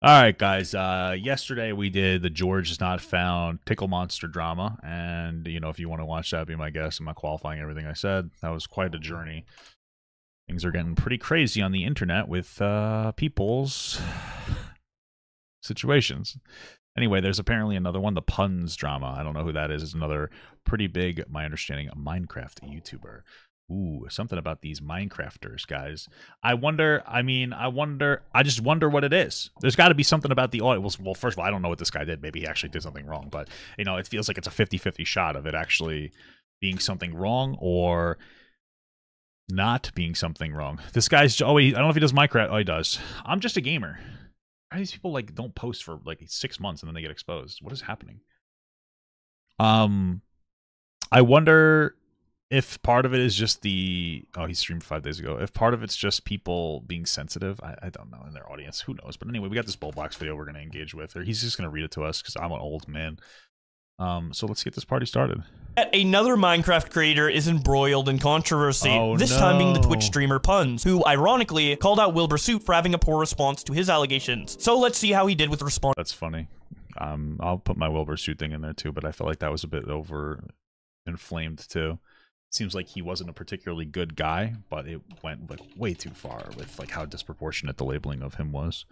All right, guys. Uh, yesterday we did the GeorgeNotFound tickle monster drama, and you know if you want to watch that, be my guest. I'm not qualifying everything I said. That was quite a journey. Things are getting pretty crazy on the internet with uh, people's situations. Anyway, there's apparently another one, the Punz drama. I don't know who that is. It's another pretty big, my understanding, Minecraft YouTuber. Ooh, something about these Minecrafters, guys. I wonder, I mean, I wonder, I just wonder what it is. There's got to be something about the audio. Well, first of all, I don't know what this guy did. Maybe he actually did something wrong, but, you know, it feels like it's a 50 50 shot of it actually being something wrong or not being something wrong. This guy's, oh, he, I don't know if he does Minecraft. Oh, he does. I'm just a gamer. Why these people, like, don't post for, like, six months and then they get exposed? What is happening? Um, I wonder if part of it is just the oh he streamed five days ago. If part of it's just people being sensitive i, I don't know in their audience. Who knows? But anyway we got this bull box video we're going to engage with or he's just going to read it to us because i'm an old man. Um so let's get this party started. Another Minecraft creator is embroiled in controversy, Oh, this time being the. Twitch streamer Punz, who ironically called out Wilbur Soot for having a poor response to his allegations. So let's see how he did with response that's funny. Um i'll put my Wilbur Soot thing in there too but i felt like that was a bit over inflamed too seems like he wasn't a particularly good guy but it went like way too far with like how disproportionate the labeling of him was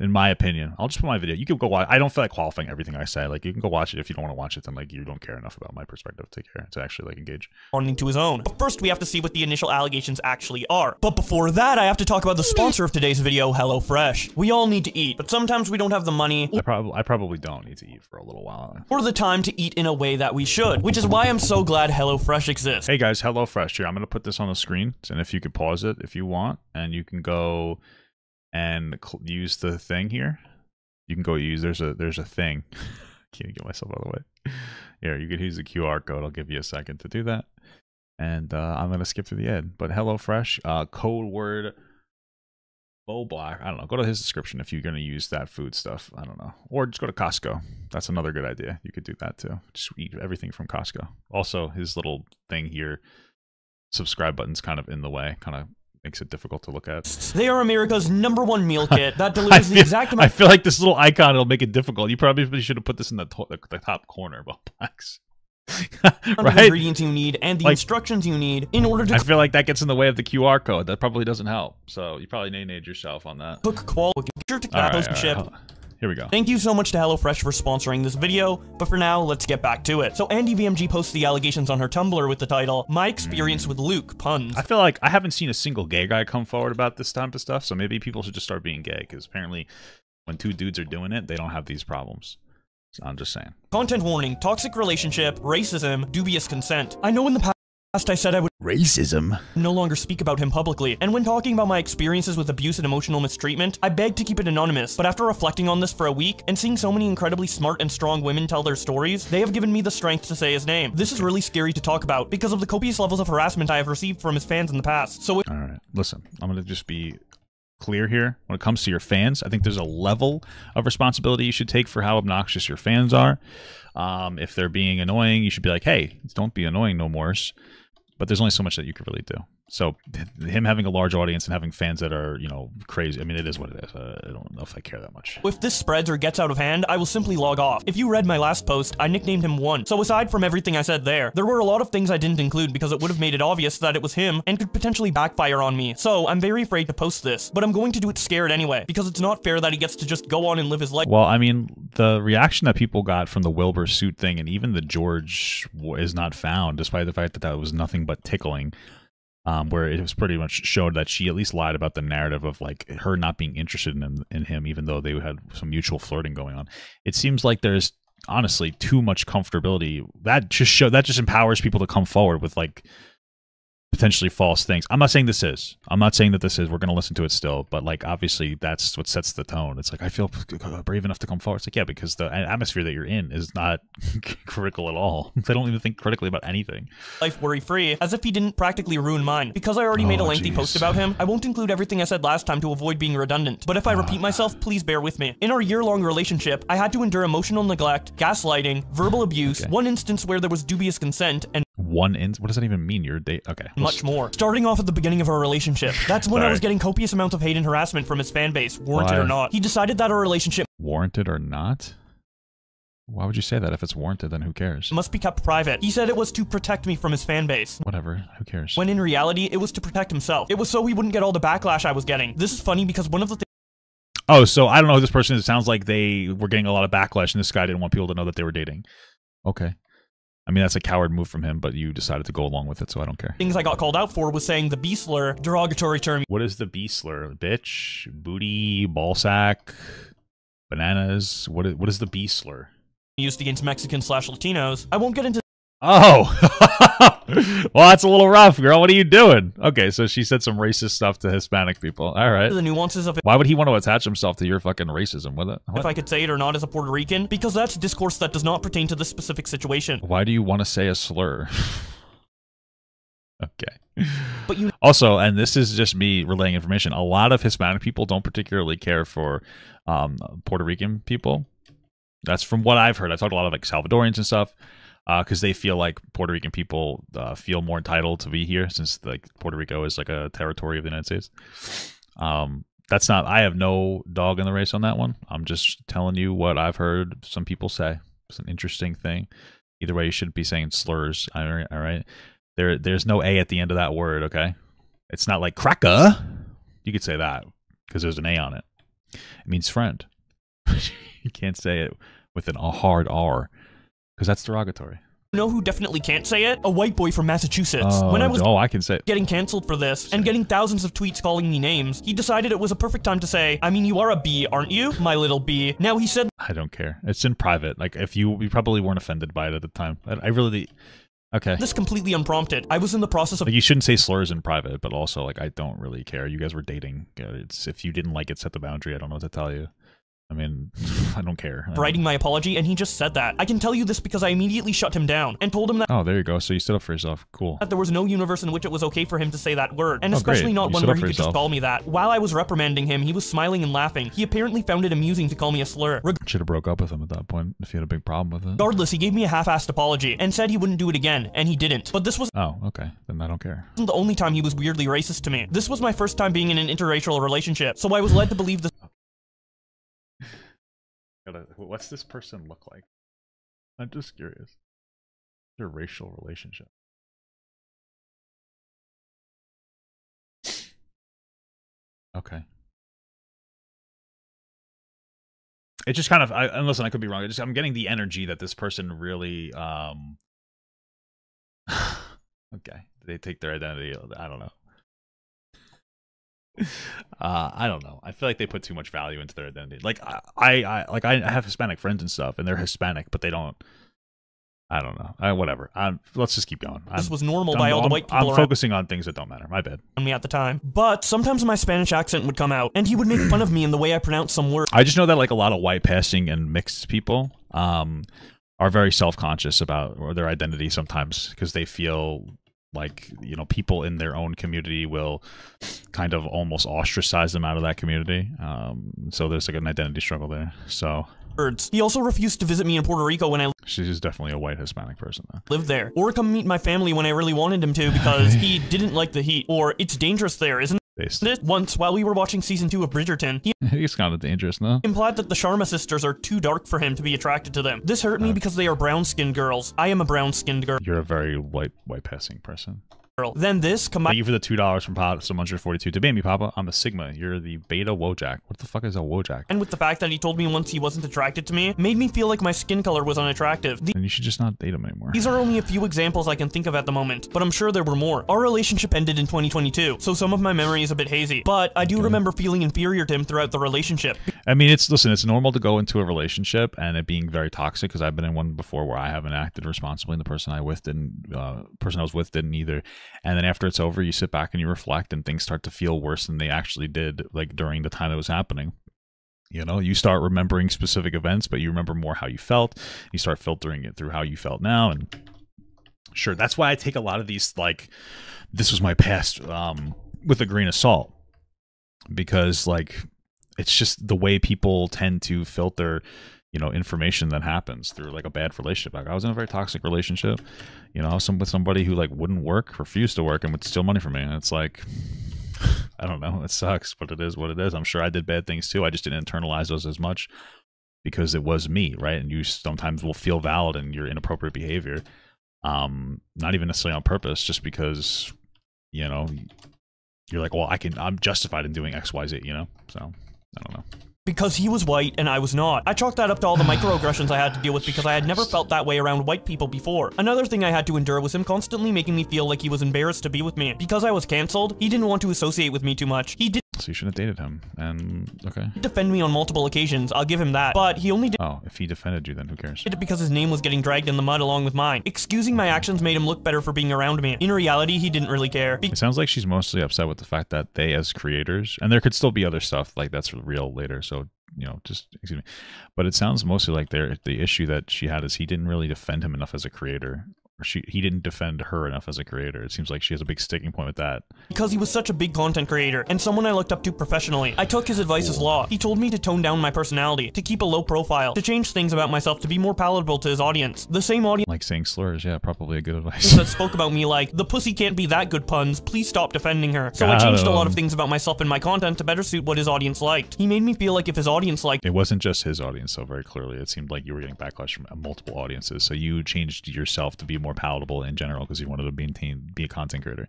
in my opinion i'll just put my video you can go watch i don't feel like qualifying everything i say like you can go watch it if you don't want to watch it then like you don't care enough about my perspective to care to actually like engage to his own. But first, we have to see what the initial allegations actually are. But before that, I have to talk about the sponsor of today's video, HelloFresh. We all need to eat, but sometimes we don't have the money i probably i probably don't need to eat for a little while or the time to eat in a way that we should, which is why I'm so glad HelloFresh exists. Hey guys, HelloFresh here. I'm going to put this on the screen, and if you could pause it if you want, and you can go and use the thing here. You can go use. There's a there's a thing. Can't get myself out of the way. Here, you could use the QR code. I'll give you a second to do that, and uh, I'm to skip through the end. But HelloFresh, uh, code word. Bo Black. I don't know. Go to his description if you're to use that food stuff. I don't know. Or just go to Costco. That's another good idea. You could do that too. Just eat everything from Costco. Also, his little thing here, subscribe button's kind of in the way. Kind of makes it difficult to look at. They are America's number one meal kit that delivers the feel, exact I feel like this little icon will make it difficult. You probably should have put this in the, to- the, the top corner, of right? ingredients you need and the Like- instructions you need in order to I feel like that gets in the way of the QR code. That probably doesn't help. So you probably need yourself on that. cook quality. Sure to All right, all right, ship. Here we go. Thank you so much to HelloFresh for sponsoring this video, but for now, let's get back to it. So Andivmg posts the allegations on her Tumblr with the title, My Experience with Luke, Punz. I feel like I haven't seen a single gay guy come forward about this type of stuff, so maybe people should just start being gay because apparently, when two dudes are doing it, they don't have these problems. So I'm just saying. Content warning, toxic relationship, racism, dubious consent. I know in the past I said I would Racism. no longer speak about him publicly, and when talking about my experiences with abuse and emotional mistreatment, I begged to keep it anonymous, but after reflecting on this for a week, and seeing so many incredibly smart and strong women tell their stories, they have given me the strength to say his name. This is really scary to talk about, because of the copious levels of harassment I have received from his fans in the past. So All right. Listen, I'm going to just be clear here. When it comes to your fans, I think there's a level of responsibility you should take for how obnoxious your fans are. Um, if they're being annoying, you should be like, hey, don't be annoying no more. But there's only so much that you could really do. So him having a large audience and having fans that are, you know, crazy. I mean, it is what it is. Uh, I don't know if I care that much. If this spreads or gets out of hand, I will simply log off. If you read my last post, I nicknamed him One. So aside from everything I said there, there were a lot of things I didn't include because it would have made it obvious that it was him and could potentially backfire on me. So I'm very afraid to post this, but I'm going to do it scared anyway, because it's not fair that he gets to just go on and live his life. Well, I mean, the reaction that people got from the Wilbur Soot thing, and even the George is not found, despite the fact that that was nothing but tickling, um, where it was pretty much showed that she at least lied about the narrative of like her not being interested in him, in him, even though they had some mutual flirting going on. It seems like there's honestly too much comfortability. That just show that just empowers people to come forward with like potentially false things. I'm not saying this is. I'm not saying that this is. We're going to listen to it still, but like obviously that's what sets the tone. It's like I feel uh, brave enough to come forward. It's like yeah, because the atmosphere that you're in is not critical at all. They don't even think critically about anything. life worry-free, as if he didn't practically ruin mine. Because I already made a Oh, lengthy jeez. post about him, I won't include everything I said last time to avoid being redundant. But if I ah. repeat myself, please bear with me. In our year-long relationship, I had to endure emotional neglect, gaslighting, verbal abuse, one instance where there was dubious consent, and one in. What does that even mean? Your date? Okay. much more. Starting off at the beginning of our relationship. That's when I was getting copious amounts of hate and harassment from his fan base, warranted Why? or not. He decided that our relationship warranted or not? Why would you say that? If it's warranted, then who cares? must be kept private. He said it was to protect me from his fan base. Whatever. Who cares? When in reality, it was to protect himself. It was so he wouldn't get all the backlash I was getting. This is funny because one of the things Oh, so I don't know who this person is. It sounds like they were getting a lot of backlash, and this guy didn't want people to know that they were dating. Okay. I mean, that's a coward move from him, but you decided to go along with it, so I don't care. things I got called out for was saying the B slur, derogatory term What is the B slur? Bitch, booty, ballsack, bananas. What is, what is the B slur? used against Mexicans slash Latinos. I won't get into Oh, well, that's a little rough, girl. What are you doing? Okay, so she said some racist stuff to Hispanic people. All right. the nuances of it, Why would he want to attach himself to your fucking racism with it? if I could say it or not as a Puerto Rican, because that's discourse that does not pertain to this specific situation. Why do you want to say a slur? okay. But you Also, and this is just me relaying information. A lot of Hispanic people don't particularly care for um, Puerto Rican people. That's from what I've heard. I've talked to a lot of like Salvadorians and stuff because they feel like Puerto Rican people uh, feel more entitled to be here since like Puerto Rico is like a territory of the United States. Um, that's not. I have no dog in the race on that one. I'm just telling you what I've heard some people say. It's an interesting thing. Either way, you shouldn't be saying slurs. All right, all right. There, there's no a at the end of that word. Okay, it's not like cracker. You could say that because there's an a on it. It means friend. you can't say it with an a hard r because that's derogatory. know who definitely can't say it? A white boy from Massachusetts. when I was oh, I can say. getting canceled for this and getting thousands of tweets calling me names, he decided it was a perfect time to say, I mean, you are a bee, aren't you? My little bee. Now he said I don't care. It's in private. Like if you, you probably weren't offended by it at the time. I, I really, okay. this completely unprompted. I was in the process of Like you shouldn't say slurs in private, but also like I don't really care. You guys were dating. Uh, It's if you didn't like it, set the boundary. I don't know what to tell you. I mean, I don't care. I writing my apology, and he just said that. I can tell you this because I immediately shut him down and told him that. Oh, there you go. So you stood up for yourself. Cool. That there was no universe in which it was okay for him to say that word, and Oh, especially great. not You one where he could just call me that. While I was reprimanding him, he was smiling and laughing. He apparently found it amusing to call me a slur. Should have broke up with him at that point if you had a big problem with it. Regardless, he gave me a half-assed apology and said he wouldn't do it again, and he didn't. But this was Oh, okay. Then I don't care. wasn't the only time he was weirdly racist to me. This was my first time being in an interracial relationship, so I was led to believe this Gotta, what's this person look like? I'm just curious. Their racial relationship. Okay. It just kind of, I, and listen, I could be wrong. I just, I'm getting the energy that this person really, um, okay, they take their identity. I don't know. Uh, I don't know. I feel like they put too much value into their identity. Like I, I, like I have Hispanic friends and stuff, and they're Hispanic, but they don't. I don't know. I, whatever. i let's just keep going. I'm, was normal I'm- by all the white people I'm around focusing on things that don't matter. My bad. me at the time. But sometimes my Spanish accent would come out, and he would make fun of me in the way I pronounced some words. I just know that like a lot of white passing and mixed people um, are very self conscious about their identity sometimes because they feel like you know people in their own community will kind of almost ostracize them out of that community. Um, so there's like an identity struggle there. So. He also refused to visit me in Puerto Rico when I she's definitely a white Hispanic person though. lived there, or come meet my family when I really wanted him to because he didn't like the heat, or it's dangerous there, isn't Based. it? Once, while we were watching season two of Bridgerton, he It's kind of dangerous, no? implied that the Sharma sisters are too dark for him to be attracted to them. This hurt me uh. because they are brown-skinned girls. I am a brown-skinned girl. You're a very white white passing Then this Thank combined you for the two dollars from Pop some hundred forty two. Debate me, Papa. I'm a Sigma. You're the Beta Wojak. What the fuck is a Wojak? and with the fact that he told me once he wasn't attracted to me, made me feel like my skin color was unattractive. The- And you should just not date him anymore. These are only a few examples I can think of at the moment, but I'm sure there were more. Our relationship ended in 2022, so some of my memory is a bit hazy, but I do remember feeling inferior to him throughout the relationship. I mean, it's listen. It's normal to go into a relationship and it being very toxic because I've been in one before where I haven't acted responsibly, and the person I with didn't, uh, person I was with didn't either. And then after it's over, you sit back and you reflect, and things start to feel worse than they actually did, like during the time it was happening. You know, you start remembering specific events, but you remember more how you felt. You start filtering it through how you felt now, and sure, that's why I take a lot of these like, this was my past, um, with a grain of salt, because like it's just the way people tend to filter you know information that happens through like a bad relationship. Like i was in a very toxic relationship you know some with somebody who like wouldn't work refused to work and would steal money from me. And it's like i don't know. It sucks but it is what it is. I'm sure i did bad things too. I just didn't internalize those as much because it was me right? And you sometimes will feel valid in your inappropriate behavior um not even necessarily on purpose just because you know you're like well i can i'm justified in doing xyz you know? So i don't know because he was white and I was not. I chalked that up to all the microaggressions I had to deal with because I had never felt that way around white people before. Another thing I had to endure was him constantly making me feel like he was embarrassed to be with me. Because I was cancelled, he didn't want to associate with me too much. He did so you shouldn't have dated him and okay defend me on multiple occasions, I'll give him that. But he only did oh if he defended you then who cares it because his name was getting dragged in the mud along with mine. Excusing my actions made him look better for being around me. In reality, he didn't really care. Be it sounds like she's mostly upset with the fact that they as creators and there could still be other stuff like that's real later so you know, just excuse me. But it sounds mostly like there the issue that she had is he didn't really defend him enough as a creator she he didn't defend her enough as a creator. It seems like she has a big sticking point with that. Because he was such a big content creator and someone I looked up to professionally. I took his advice as law. He told me to tone down my personality, to keep a low profile, to change things about myself to be more palatable to his audience. The same audience like saying slurs, yeah, probably a good advice. that spoke about me like, the pussy can't be that good Punz, please stop defending her. So Got I changed him. a lot of things about myself and my content to better suit what his audience liked. He made me feel like if his audience liked It wasn't just his audience, so very clearly. It seemed like you were getting backlash from multiple audiences. So you changed yourself to be more palatable in general general because you wanted to maintain be a content creator.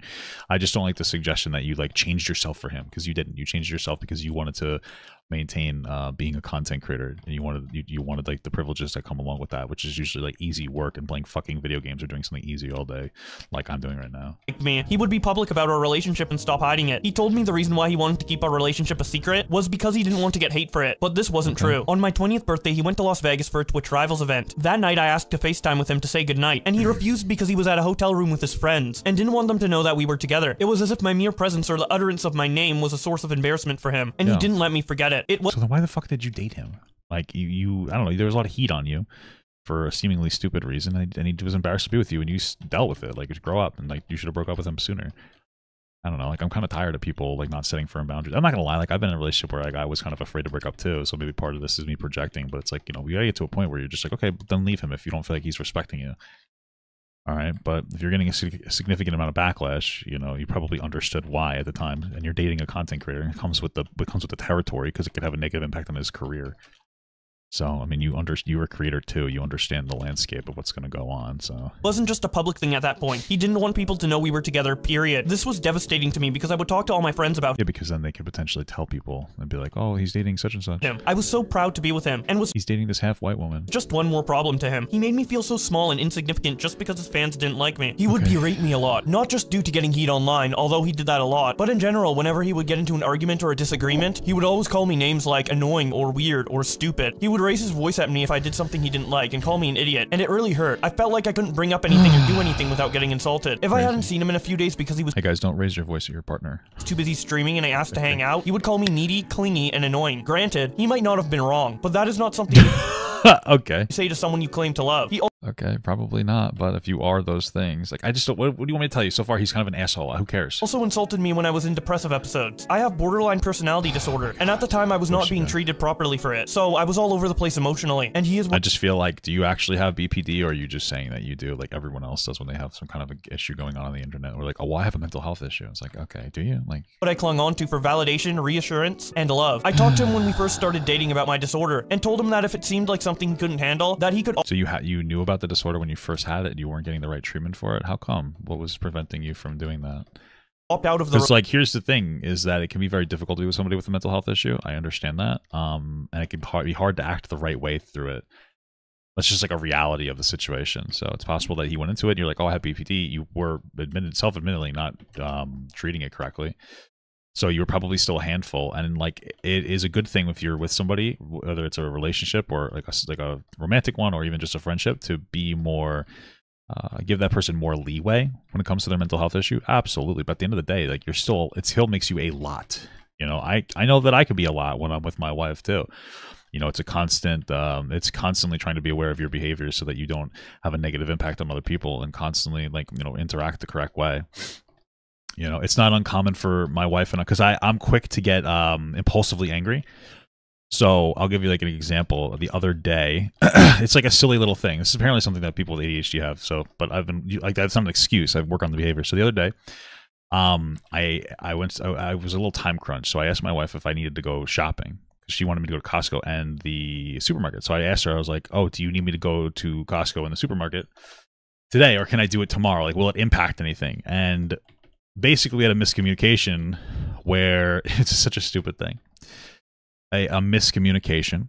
I just don't like the suggestion that you like changed yourself for him because you didn't. You changed yourself because you wanted to maintain uh, being a content creator and you wanted you, you wanted like the privileges that come along with that which is usually like easy work and playing fucking video games or doing something easy all day like i'm doing right now. Me he would be public about our relationship and stop hiding it. He told me the reason why he wanted to keep our relationship a secret was because he didn't want to get hate for it. But this wasn't okay. true. On my 20th birthday he went to las vegas for a twitch rivals event. That night i asked to facetime with him to say goodnight and he refused because he was at a hotel room with his friends and didn't want them to know that we were together. It was as if my mere presence or the utterance of my name was a source of embarrassment for him and he didn't let me forget it it was so then why the fuck fuck did you date him? Like you, you I don't know. There was a lot of heat on you for a seemingly stupid reason, and he was embarrassed to be with you, and you dealt with it. Like, you grow up, and like you should have broke up with him sooner. I don't know. Like, I'm kind of tired of people like not setting firm boundaries. I'm not gonna lie. Like, I've been in a relationship where like I was kind of afraid to break up too. So maybe part of this is me projecting. But it's like you know, we gotta get to a point where you're just like, okay, then leave him if you don't feel like he's respecting you. All right, but if you're getting a significant amount of backlash, you know you probably understood why at the time, and you're dating a content creator. and It comes with the it comes with the territory because it could have a negative impact on his career. So, I mean, you under you're a creator too. You understand the landscape of what's going to go on. So, it wasn't just a public thing at that point. He didn't want people to know we were together. Period. This was devastating to me because I would talk to all my friends about. Yeah, because then they could potentially tell people and be like, "Oh, he's dating such and such." Him. I was so proud to be with him, and was he's dating this half white woman. Just one more problem to him. He made me feel so small and insignificant just because his fans didn't like me. He would okay. berate me a lot, not just due to getting heat online, although he did that a lot, but in general, whenever he would get into an argument or a disagreement, he would always call me names like annoying or weird or stupid. He would raise his voice at me if I did something he didn't like and call me an idiot, and it really hurt. I felt like I couldn't bring up anything or do anything without getting insulted. If I hadn't seen him in a few days because he was- Hey guys, don't raise your voice at your partner. Too busy streaming and I asked to hang out, he would call me needy, clingy, and annoying. Granted, he might not have been wrong, but that is not something- okay. Say to someone you claim to love. He Okay, probably not. But if you are those things, like I just don't. What, what, do you want me to tell you? So far, he's kind of an asshole. Who cares? Also insulted me when I was in depressive episodes. I have borderline personality disorder, and at the time I was not being treated properly for it. So I was all over the place emotionally. And he is. I just feel like, do you actually have BPD, or are you just saying that you do, like everyone else does when they have some kind of issue going on on the internet? We're like, oh, well, I have a mental health issue. It's like, okay, do you? Like, what I clung on to for validation, reassurance, and love. I talked to him when we first started dating about my disorder, and told him that if it seemed like something he couldn't handle, that he could. So you had you knew about the disorder when you first first had it and you weren't getting the right treatment for it? How come? What was preventing you from doing that? Opt out of the. Because like, here's the thing: is that it can be very difficult to be with somebody with a mental health issue. I understand that, um, and it can be hard to act the right way through it. That's just like a reality of the situation. So it's possible that he went into it and you're like, "Oh, I have BPD." You were admitted, self-admittedly, not um, treating it correctly. So you were probably still a handful, and like it is a good thing if you're with somebody, whether it's a relationship or like a like a romantic one or even just a friendship, to be more uh, give that person more leeway when it comes to their mental health issue. Absolutely, but at the end of the day, like you're still, it still makes you a lot. You know, I I know that I could be a lot when I'm with my wife too. You know, it's a constant. Um, it's constantly trying to be aware of your behavior so that you don't have a negative impact on other people, and constantly like you know interact the correct way you know it's not uncommon for my wife and I because i i'm quick to get um impulsively angry So I'll give you like an example. The other day, it's like a silly little thing. This is apparently something that people with ADHD have. So, but I've been like that's not an excuse. I work on the behavior. So the other day, um, I I went. I, I was a little time crunch, so I asked my wife if I needed to go shopping because she wanted me to go to Costco and the supermarket. So I asked her. I was like, "Oh, do you need me to go to Costco and the supermarket today, or can I do it tomorrow? Like, will it impact anything?" And basically, we had a miscommunication where it's such a stupid thing a, a miscommunication.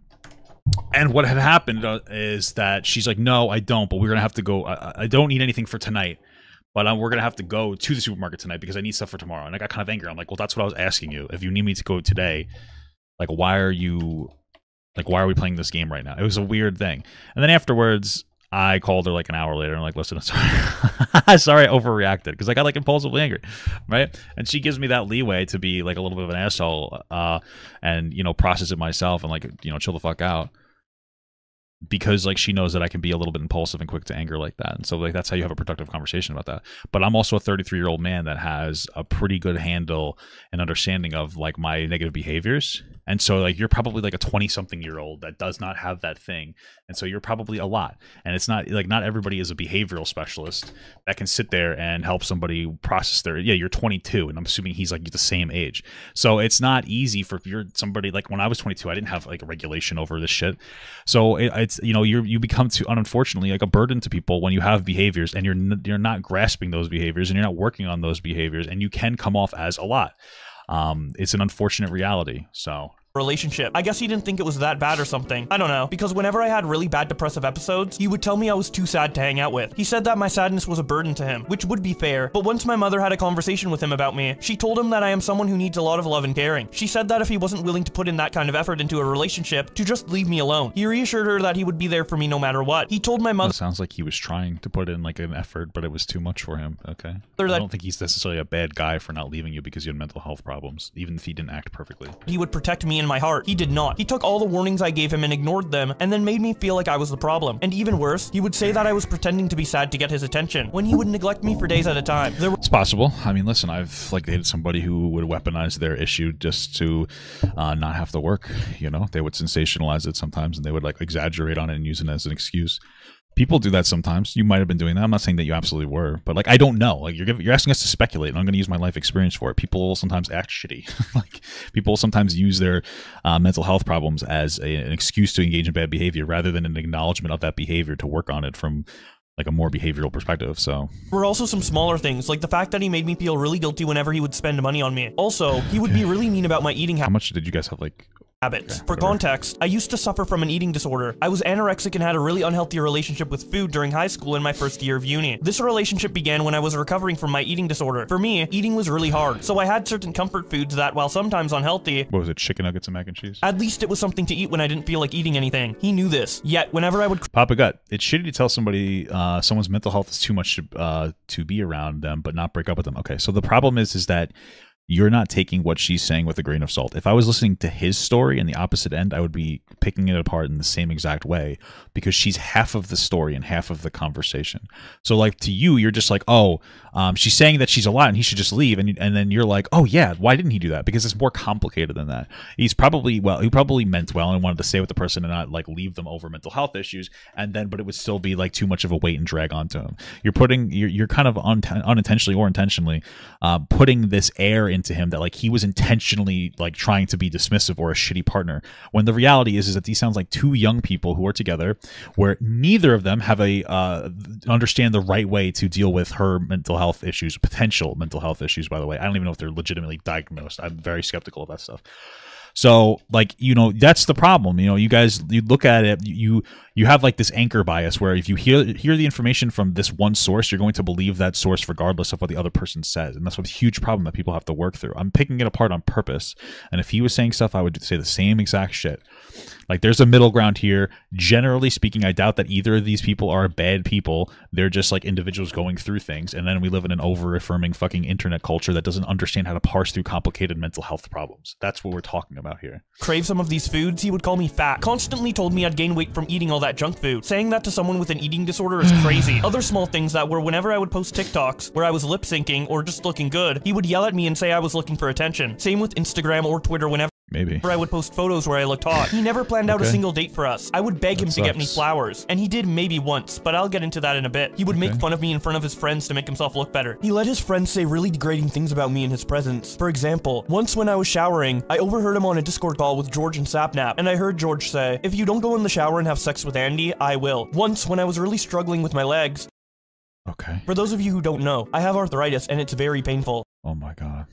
And what had happened uh, is that she's like, "No, I don't. But we're gonna have to go. I, I don't need anything for tonight, but um, we're gonna have to go to the supermarket tonight because I need stuff for tomorrow." And I got kind of angry. I'm like, "Well, that's what I was asking you. If you need me to go today, like, why are you, like, why are we playing this game right now?" It was a weird thing. And then afterwards, I called her like an hour later and I'm like, listen, sorry, sorry I overreacted because I got like impulsively angry, right? And she gives me that leeway to be like a little bit of an asshole, uh, and you know process it myself and like you know chill the fuck out because like she knows that I can be a little bit impulsive and quick to anger like that. And so like that's how you have a productive conversation about that. But I'm also a 33 year old man that has a pretty good handle and understanding of like my negative behaviors. And so like you're probably like a 20 something year old that does not have that thing. And so you're probably a lot. And it's not like not everybody is a behavioral specialist that can sit there and help somebody process their yeah, you're 22 and I'm assuming he's like the same age. So it's not easy for you're somebody like when I was 22, I didn't have like a regulation over this shit. So it, it's you know you you become too unfortunately like a burden to people when you have behaviors and you're you're not grasping those behaviors and you're not working on those behaviors and you can come off as a lot um, it's an unfortunate reality so relationship. I guess he didn't think it was that bad or something. I don't know. Because whenever I had really bad depressive episodes, he would tell me I was too sad to hang out with. He said that my sadness was a burden to him, which would be fair. But once my mother had a conversation with him about me, she told him that I am someone who needs a lot of love and caring. She said that if he wasn't willing to put in that kind of effort into a relationship, to just leave me alone. He reassured her that he would be there for me no matter what. He told my mother- It sounds like he was trying to put in like an effort, but it was too much for him. Okay. I don't think he's necessarily a bad guy for not leaving you because you had mental health problems, even if he didn't act perfectly. He would protect me in my heart. He did not. He took all the warnings I gave him and ignored them, and then made me feel like I was the problem. And even worse, he would say that I was pretending to be sad to get his attention, when he would neglect me for days at a time. There it's possible. I mean, listen, I've like dated somebody who would weaponize their issue just to uh, not have to work. You know, they would sensationalize it sometimes, and they would like exaggerate on it and use it as an excuse people do that sometimes. You might have been doing that. I'm not saying that you absolutely were, but like I don't know. Like you're you're asking us to speculate, and I'm going to use my life experience for it. People sometimes act shitty. like people sometimes use their uh, mental health problems as a, an excuse to engage in bad behavior, rather than an acknowledgement of that behavior to work on it from like a more behavioral perspective. So were also some smaller things, like the fact that he made me feel really guilty whenever he would spend money on me. Also, he would be really mean about my eating. How much did you guys have like habits. For context, I used to suffer from an eating disorder. I was anorexic and had a really unhealthy relationship with food during high school and my first year of uni. This relationship began when I was recovering from my eating disorder. For me, eating was really hard, so I had certain comfort foods that, while sometimes unhealthy, what was it, chicken nuggets and mac and cheese? At least it was something to eat when I didn't feel like eating anything. He knew this. Yet, whenever I would Papa Gut, it's shitty to tell somebody uh, someone's mental health is too much to, uh, to be around them, but not break up with them. Okay, so the problem is, is that you're not taking what she's saying with a grain of salt. If I was listening to his story in the opposite end, I would be picking it apart in the same exact way because she's half of the story and half of the conversation. So, like to you, you're just like, oh, um, she's saying that she's a lot and he should just leave, and and then you're like, oh yeah, why didn't he do that? Because it's more complicated than that. He's probably well, he probably meant well and wanted to stay with the person and not like leave them over mental health issues, and then but it would still be like too much of a weight and drag onto him. You're putting you're you're kind of un- unintentionally or intentionally uh, putting this air into him that like he was intentionally like trying to be dismissive or a shitty partner when the reality is is that these sounds like two young people who are together where neither of them have a uh, understand the right way to deal with her mental health issues potential mental health issues by the way i don't even know if they're legitimately diagnosed i'm very skeptical of that stuff so like you know that's the problem. You know you guys you look at it you you have like this anchor bias where if you hear hear the information from this one source, you're going to believe that source regardless of what the other person says, and that's a huge problem that people have to work through. I'm picking it apart on purpose, and if he was saying stuff, I would say the same exact shit. Like there's a middle ground here. Generally speaking, I doubt that either of these people are bad people. They're just like individuals going through things, and then we live in an over affirming fucking internet culture that doesn't understand how to parse through complicated mental health problems. That's what we're talking about here. Crave some of these foods, he would call me fat. Constantly told me I'd gain weight from eating all that junk food. Saying that to someone with an eating disorder is crazy. Other small things that were whenever I would post TikToks where I was lip syncing or just looking good, he would yell at me and say I was looking for attention. Same with Instagram or Twitter whenever Maybe. Or I would post photos where I looked hot. He never planned out a single date for us. I would beg him That to get me flowers, and he did maybe once, but I'll get into that in a bit. He would make fun of me in front of his friends to make himself look better. He let his friends say really degrading things about me in his presence. For example, once when I was showering, I overheard him on a Discord call with George and Sapnap, and I heard George say, if you don't go in the shower and have sex with Andy, I will. Once when I was really struggling with my legs, Okay. for those of you who don't know, I have arthritis and it's very painful. Oh my god.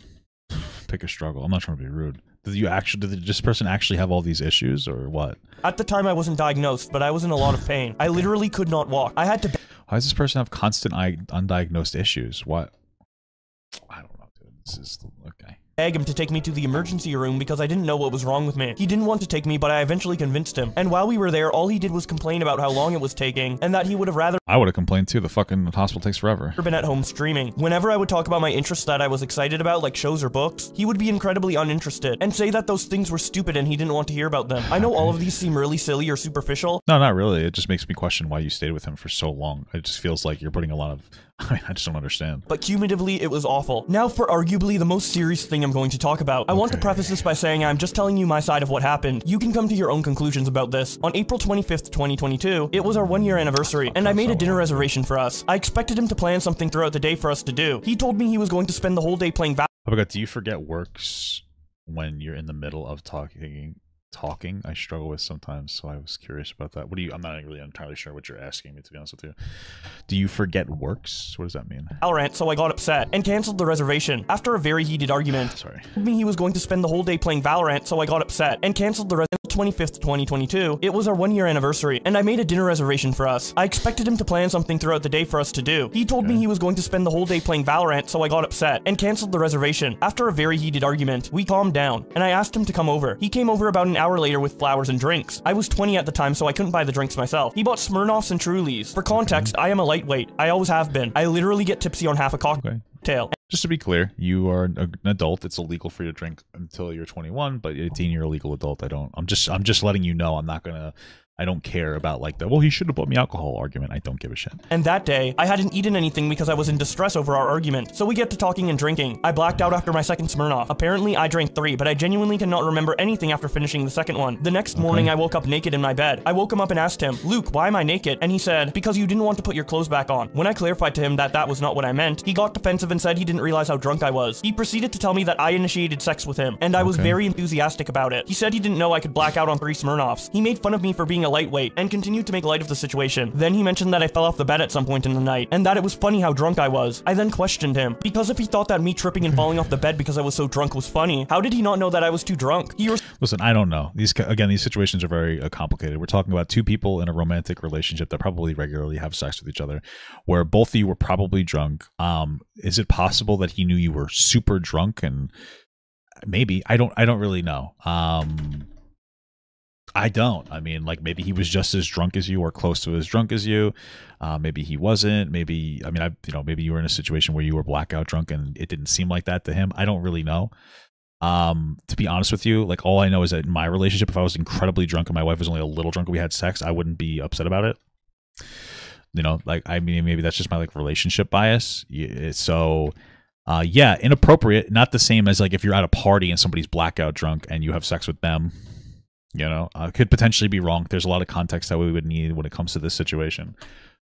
Pick a struggle. I'm not trying to be rude. Did you actually? Did this person actually have all these issues, or what? At the time I wasn't diagnosed, but I was in a lot of pain. I literally could not walk. I had to Why does this person have constant undiagnosed issues? What? I don't know, dude. This is okay. Beg him to take me to the emergency room because I didn't know what was wrong with me. He didn't want to take me, but I eventually convinced him. And while we were there, all he did was complain about how long it was taking, and that he would have rather I would have complained too. The fucking hospital takes forever. been at home streaming. Whenever I would talk about my interests that I was excited about, like shows or books, he would be incredibly uninterested and say that those things were stupid and he didn't want to hear about them. I know all of these seem really silly or superficial, No, not really. It just makes me question why you stayed with him for so long. It just feels like you're putting a lot of. I, mean, I just don't understand. but cumulatively, it was awful. Now for arguably the most serious thing I'm going to talk about. I want to preface this by saying I'm just telling you my side of what happened. You can come to your own conclusions about this. On April 25th, 2022, it was our one year anniversary, and I made a dinner reservation for us. I expected him to plan something throughout the day for us to do. He told me he was going to spend the whole day playing Oh my god, do you forget works when you're in the middle of talking? Talking, I struggle with sometimes, so I was curious about that. What do you? I'm not really entirely sure what you're asking me, to be honest with you. Do you forget works? What does that mean? Valorant, so I got upset and canceled the reservation. After a very heated argument, Sorry. told me he was going to spend the whole day playing Valorant, so I got upset and canceled the res- 25th, 2022. It was our one year anniversary, and I made a dinner reservation for us. I expected him to plan something throughout the day for us to do. He told me he was going to spend the whole day playing Valorant, so I got upset and canceled the reservation. After a very heated argument, we calmed down, and I asked him to come over. He came over about an hour later with flowers and drinks. I was 20 at the time, so I couldn't buy the drinks myself. He bought Smirnoffs and Trulys. For context, I am a lightweight. I always have been. I literally get tipsy on half a Okay. Cocktail. Just to be clear, you are an an adult. It's illegal for you to drink until you're 21, but 18, you're a legal adult. I don't. I'm just. I'm just letting you know. I'm not gonna. I don't care about like the. Well, he should have bought me alcohol argument. I don't give a shit. And that day, I hadn't eaten anything because I was in distress over our argument. So we get to talking and drinking. I blacked out after my second Smirnoff. Apparently, I drank three, but I genuinely cannot remember anything after finishing the second one. The next morning, I woke up naked in my bed. I woke him up and asked him, Luke, why am I naked? And he said, because you didn't want to put your clothes back on. When I clarified to him that that was not what I meant, he got defensive and said he didn't realize how drunk I was. He proceeded to tell me that I initiated sex with him, and I was Okay. very enthusiastic about it. He said he didn't know I could black out on three Smirnoffs. He made fun of me for being a lightweight and continued to make light of the situation. Then he mentioned that I fell off the bed at some point in the night, and that it was funny how drunk I was. I then questioned him, because if he thought that me tripping and falling off the bed because I was so drunk was funny, how did he not know that I was too drunk? He Listen, I don't know. These again, these situations are very uh, complicated. We're talking about two people in a romantic relationship that probably regularly have sex with each other, where both of you were probably drunk. Um, is it possible that he knew you were super drunk and maybe I don't I don't really know. Um, I don't. I mean, like maybe he was just as drunk as you or close to as drunk as you. Uh, maybe he wasn't. Maybe I mean, I you know maybe you were in a situation where you were blackout drunk and it didn't seem like that to him. I don't really know. Um, to be honest with you, like all I know is that in my relationship, if I was incredibly drunk and my wife was only a little drunk and we had sex, I wouldn't be upset about it. You know, like I mean, maybe that's just my like relationship bias. So, uh, yeah, inappropriate. Not the same as like if you're at a party and somebody's blackout drunk and you have sex with them. You know, uh, could potentially be wrong. There's a lot of context that we would need when it comes to this situation.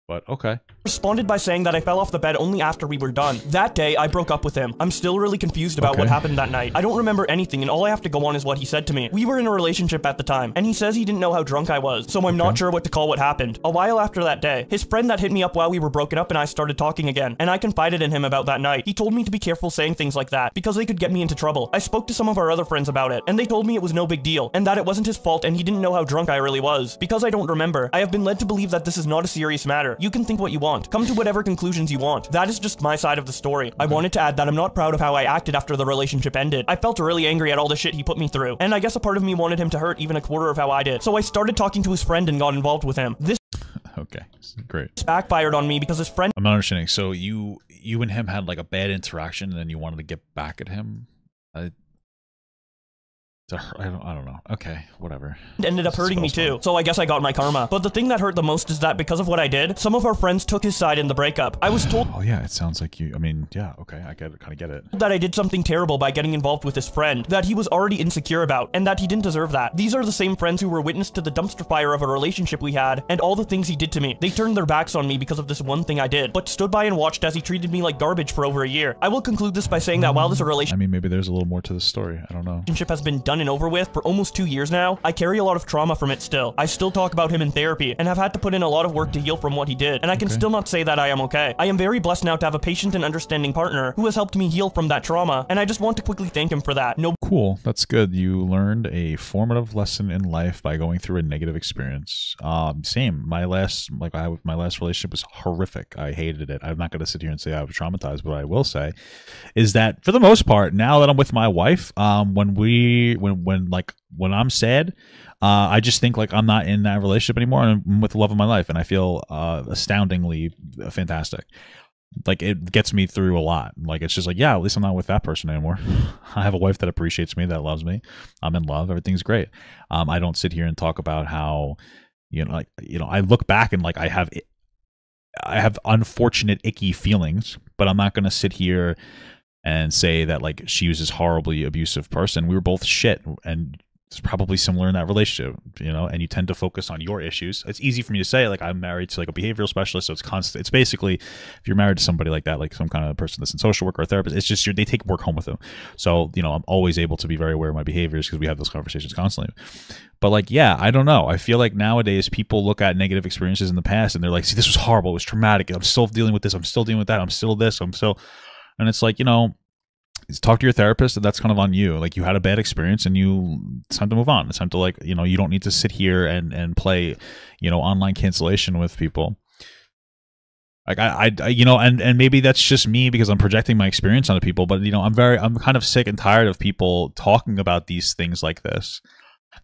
But okay, responded by saying that I fell off the bed only after we were done. That day, I broke up with him. I'm still really confused about what happened that night. I don't remember anything, and all I have to go on is what he said to me. We were in a relationship at the time, and he says he didn't know how drunk I was, so I'm not sure what to call what happened. A while after that day, his friend that hit me up while we were broken up and I started talking again, and I confided in him about that night. He told me to be careful saying things like that, because they could get me into trouble. I spoke to some of our other friends about it, and they told me it was no big deal, and that it wasn't his fault and he didn't know how drunk I really was. Because I don't remember, I have been led to believe that this is not a serious matter. You can think what you want. Come to whatever conclusions you want. That is just my side of the story. I mm-hmm. wanted to add that I'm not proud of how I acted after the relationship ended. I felt really angry at all the shit he put me through, and I guess a part of me wanted him to hurt even a quarter of how I did. So I started talking to his friend and got involved with him. This okay, great. backfired on me because his friend I'm not understanding. So you you and him had like a bad interaction, and then you wanted to get back at him. I, To her, I don't. I don't know. Okay, whatever. It ended up hurting me too. So I guess I got my karma. But the thing that hurt the most is that because of what I did, some of our friends took his side in the breakup. I was told Oh yeah, it sounds like you. I mean, yeah. Okay, I get it. Kind of get it. that I did something terrible by getting involved with his friend that he was already insecure about, and that he didn't deserve that. These are the same friends who were witness to the dumpster fire of a relationship we had, and all the things he did to me. They turned their backs on me because of this one thing I did, but stood by and watched as he treated me like garbage for over a year. I will conclude this by saying that while this mm, relationship I mean, maybe there's a little more to the story. I don't know. relationship has been done and over with for almost two years now, I carry a lot of trauma from it still. I still talk about him in therapy and have had to put in a lot of work to heal from what he did, and I can still not say that I am okay. I am very blessed now to have a patient and understanding partner who has helped me heal from that trauma, and I just want to quickly thank him for that. No Cool. That's good. You learned a formative lesson in life by going through a negative experience. Um, same. My last, like, I my last relationship was horrific. I hated it. I'm not going to sit here and say I was traumatized, but I will say is that for the most part, now that I'm with my wife, um, when we, when, when like, when I'm sad, uh, I just think like I'm not in that relationship anymore, and I'm with the love of my life, and I feel uh, astoundingly fantastic like it gets me through a lot. Like it's just like, yeah, at least I'm not with that person anymore. I have a wife that appreciates me, that loves me. I'm in love. Everything's great. Um, I don't sit here and talk about how, you know, like you know, I look back and like I have, I have unfortunate, icky feelings, but I'm not gonna sit here and say that like she was this horribly abusive person. We were both shit, and it's probably similar in that relationship, you know, and you tend to focus on your issues. It's easy for me to say, like, I'm married to like a behavioral specialist, so it's constant. It's basically if you're married to somebody like that, like some kind of person that's in social work or therapist, it's just they take work home with them. So, you know, I'm always able to be very aware of my behaviors because we have those conversations constantly. But like, yeah, I don't know. I feel like nowadays people look at negative experiences in the past and they're like, see, this was horrible. It was traumatic. I'm still dealing with this. I'm still dealing with that. I'm still this. I'm still, and it's like, you know, talk to your therapist and that's kind of on you. Like you had a bad experience and you it's time to move on. It's time to like you know you don't need to sit here and and play you know online cancellation with people. Like I, I you know and and maybe that's just me because i'm projecting my experience onto people but you know i'm very i'm kind of sick and tired of people talking about these things like this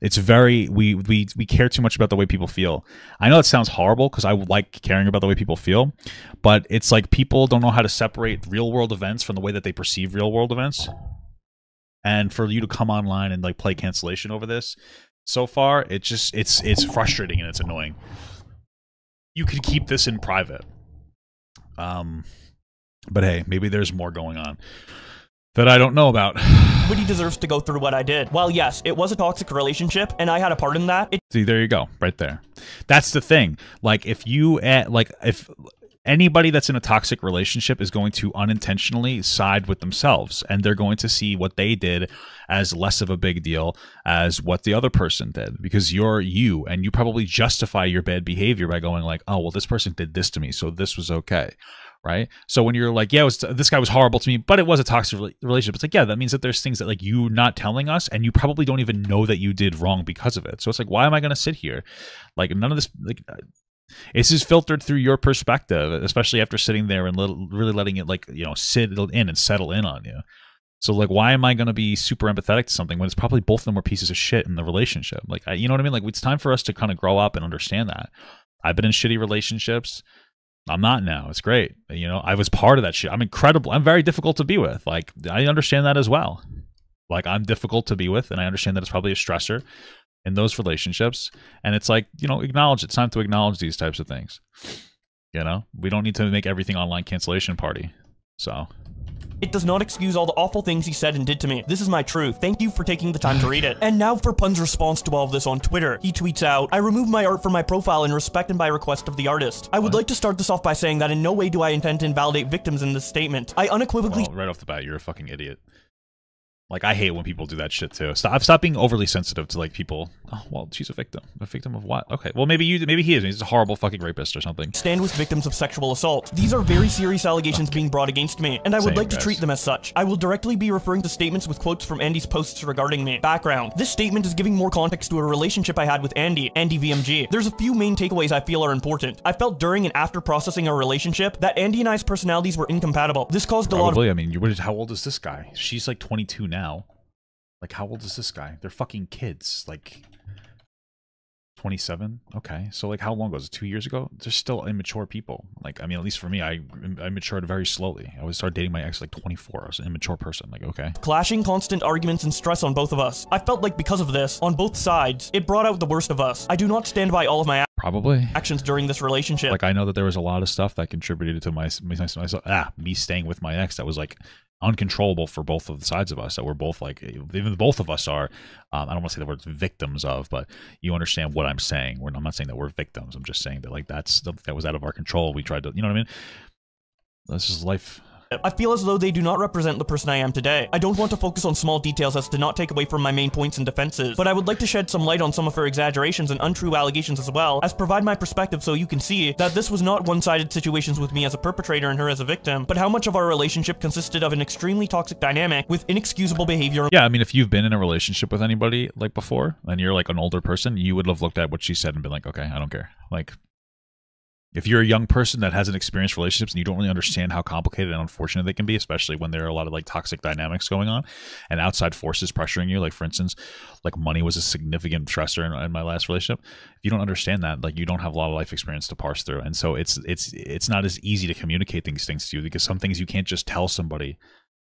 it's very we we we care too much about the way people feel. I know it sounds horrible because I like caring about the way people feel, but it's like people don't know how to separate real world events from the way that they perceive real world events. And for you to come online and like play cancellation over this, so far it just it's it's frustrating and it's annoying. You could keep this in private. Um but hey, maybe there's more going on that I don't know about. Nobody deserves to go through what I did. Well, yes, it was a toxic relationship, and I had a part in that, it See, there you go, right there. That's the thing. Like, if you, eh, like, if anybody that's in a toxic relationship is going to unintentionally side with themselves, and they're going to see what they did as less of a big deal as what the other person did, because you're you, and you probably justify your bad behavior by going like, oh, well, this person did this to me, so this was okay right? So when you're like, yeah, was, this guy was horrible to me, but it was a toxic relationship. It's like, yeah, that means that there's things that like you not telling us, and you probably don't even know that you did wrong because of it. So it's like, why am I going to sit here? Like none of this, like. Uh, it's just filtered through your perspective, especially after sitting there and little, really letting it like you know sit in and settle in on you. So like, why am I going to be super empathetic to something when it's probably both of them were pieces of shit in the relationship? Like, I, you know what I mean? Like, it's time for us to kind of grow up and understand that. I've been in shitty relationships. I'm not now. It's great. You know, I was part of that shit. I'm incredible. I'm very difficult to be with. Like, I understand that as well. Like, I'm difficult to be with, and I understand that it's probably a stressor in those relationships. And it's like, you know, acknowledge it's time to acknowledge these types of things. You know, we don't need to make everything online cancellation party. So, It does not excuse all the awful things he said and did to me. This is my truth. Thank you for taking the time to read it. And now for Punz response to all of this on Twitter. He tweets out, I removed my art from my profile in respect and by request of the artist. I would like to start this off by saying that in no way do I intend to invalidate victims in this statement. I unequivocally well, right off the bat, you're a fucking idiot. Like I hate when people do that shit too. Stop, stop being overly sensitive to like people. Oh well, she's a victim. A victim of what? Okay, well maybe you, maybe he is. He's a horrible fucking rapist or something. stand with victims of sexual assault. These are very serious allegations being brought against me, and I would Same, like to guys. treat them as such. I will directly be referring to statements with quotes from Andy's posts regarding me. Background. This statement is giving more context to a relationship I had with Andy, Andivmg. There's a few main takeaways I feel are important. I felt during and after processing our relationship that Andy and I's personalities were incompatible. This caused a lot of Probably. I mean, you, how old is this guy? She's like 22 now. Like, how old is this guy? They're fucking kids. Like, 27 okay. So like how long ago? Was it two years ago? They're still immature people. Like i mean at least for me i i matured very slowly. I was started dating my ex like 24 i was an immature person. Like okay. Clashing constant arguments and stress on both of us. I felt like because of this on both sides it brought out the worst of us. I do not stand by all of my probably. actions during this relationship. Like i know that there was a lot of stuff that contributed to my, my, my ah me staying with my ex that was like uncontrollable for both of the sides of us that we're both like even both of us are um, i don't want to say the word victims of but you understand what i'm saying. We're, i'm not saying that we're victims. I'm just saying that like that's that was out of our control. We tried to you know what i mean? This is life I feel as though they do not represent the person I am today. I don't want to focus on small details as to not take away from my main points and defenses, but I would like to shed some light on some of her exaggerations and untrue allegations as well, as provide my perspective so you can see that this was not one-sided situations with me as a perpetrator and her as a victim, but how much of our relationship consisted of an extremely toxic dynamic with inexcusable behavior. Yeah, I mean, if you've been in a relationship with anybody like before, and you're like an older person, you would have looked at what she said and been like, okay, I don't care. Like, if you're a young person that hasn't experienced relationships and you don't really understand how complicated and unfortunate they can be, especially when there are a lot of like toxic dynamics going on and outside forces pressuring you, like for instance, like money was a significant stressor in, in, my last relationship. If you don't understand that, like you don't have a lot of life experience to parse through, and so it's it's it's not as easy to communicate these things to you because some things you can't just tell somebody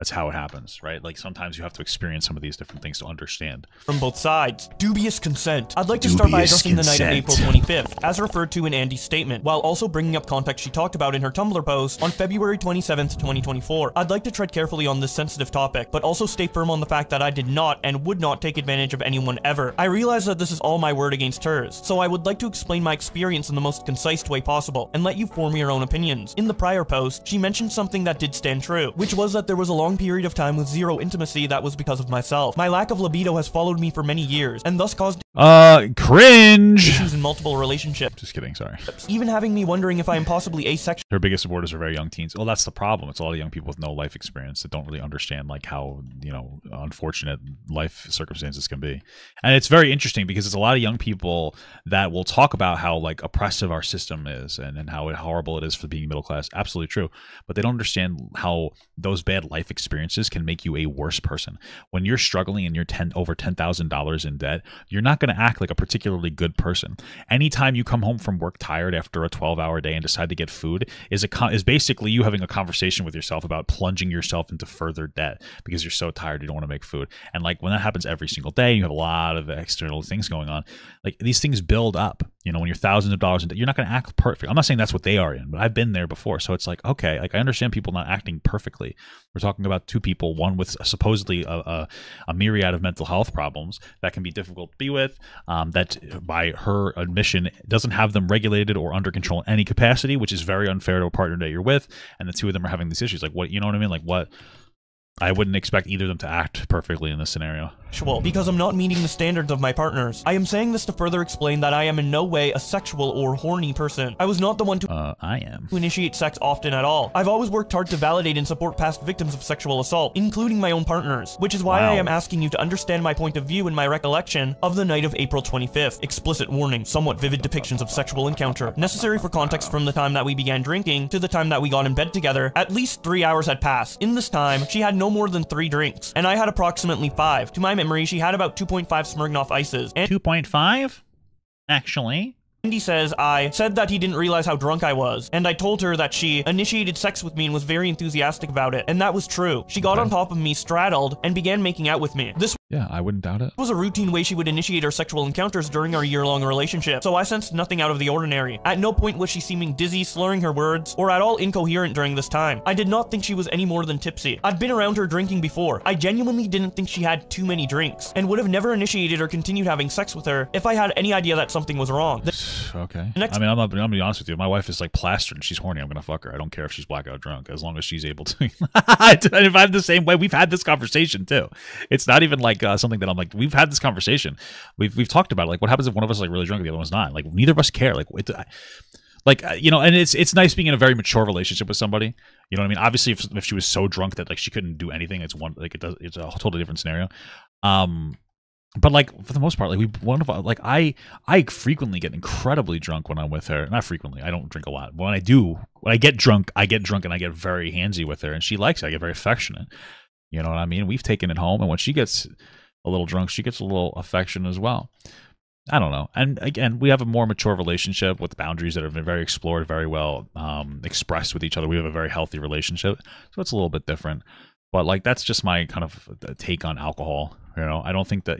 that's how it happens, right? Like sometimes you have to experience some of these different things to understand. From both sides. Dubious consent. I'd like to Dubious start by addressing consent. the night of April 25th, as referred to in Andy's statement, while also bringing up context she talked about in her Tumblr post on February 27th, 2024. I'd like to tread carefully on this sensitive topic, but also stay firm on the fact that I did not and would not take advantage of anyone ever. I realize that this is all my word against hers, so I would like to explain my experience in the most concise way possible, and let you form your own opinions. In the prior post, she mentioned something that did stand true, which was that there was a long period of time with zero intimacy that was because of myself. My lack of libido has followed me for many years, and thus caused uh, cringe. Issues in multiple relationships. Just kidding, sorry. Even having me wondering if I am possibly asexual. Her biggest supporters are very young teens. Well, that's the problem. It's a lot of young people with no life experience that don't really understand like how, you know, unfortunate life circumstances can be. And it's very interesting because it's a lot of young people that will talk about how like oppressive our system is and, and how horrible it is for being middle class. Absolutely true. But they don't understand how those bad life experiences can make you a worse person. When you're struggling and you're 10 over $10,000 in debt, you're not going to act like a particularly good person. Anytime you come home from work tired after a 12 hour day and decide to get food is a is basically you having a conversation with yourself about plunging yourself into further debt because you're so tired you don't want to make food. And like when that happens every single day, you have a lot of external things going on. Like these things build up. You know, when you're thousands of dollars in debt, you're not going to act perfect. I'm not saying that's what they are in, but I've been there before. So it's like, okay, like I understand people not acting perfectly. We're talking about two people, one with supposedly a, a, a myriad of mental health problems that can be difficult to be with, um, that by her admission doesn't have them regulated or under control in any capacity, which is very unfair to a partner that you're with. And the two of them are having these issues. Like, what, you know what I mean? Like, what? I wouldn't expect either of them to act perfectly in this scenario sexual because I'm not meeting the standards of my partners. I am saying this to further explain that I am in no way a sexual or horny person. I was not the one to- Uh, I am. ...to initiate sex often at all. I've always worked hard to validate and support past victims of sexual assault, including my own partners, which is why wow. I am asking you to understand my point of view and my recollection of the night of April 25th. Explicit warning, somewhat vivid depictions of sexual encounter. Necessary for context from the time that we began drinking to the time that we got in bed together, at least three hours had passed. In this time, she had no more than three drinks, and I had approximately five. To my memory, she had about 2.5 Smirnoff Ices. And 2.5? Actually. Andy says I said that he didn't realize how drunk I was, and I told her that she initiated sex with me and was very enthusiastic about it, and that was true. She got okay. on top of me, straddled, and began making out with me. This yeah, I wouldn't doubt it. It was a routine way she would initiate our sexual encounters during our year-long relationship, so I sensed nothing out of the ordinary. At no point was she seeming dizzy, slurring her words, or at all incoherent during this time. I did not think she was any more than tipsy. I'd been around her drinking before. I genuinely didn't think she had too many drinks, and would have never initiated or continued having sex with her if I had any idea that something was wrong. okay. Next I mean, I'm not, I'm gonna be honest with you. My wife is like plastered and she's horny. I'm gonna fuck her. I don't care if she's blackout drunk, as long as she's able to. if I'm the same way, we've had this conversation too. It's not even like uh, something that I'm like we've had this conversation. We've we've talked about it. like what happens if one of us is like really drunk and the other one's not. Like neither of us care. Like it, like uh, you know, and it's it's nice being in a very mature relationship with somebody. You know what I mean? Obviously, if, if she was so drunk that like she couldn't do anything, it's one like it does. It's a totally different scenario. Um, but like for the most part, like we one of like I I frequently get incredibly drunk when I'm with her. Not frequently, I don't drink a lot. But When I do, when I get drunk, I get drunk and I get very handsy with her, and she likes it. I get very affectionate. You know what I mean? We've taken it home, and when she gets a little drunk, she gets a little affection as well. I don't know. And again, we have a more mature relationship with boundaries that have been very explored, very well um, expressed with each other. We have a very healthy relationship, so it's a little bit different. But like that's just my kind of uh, take on alcohol. You know, I don't think that.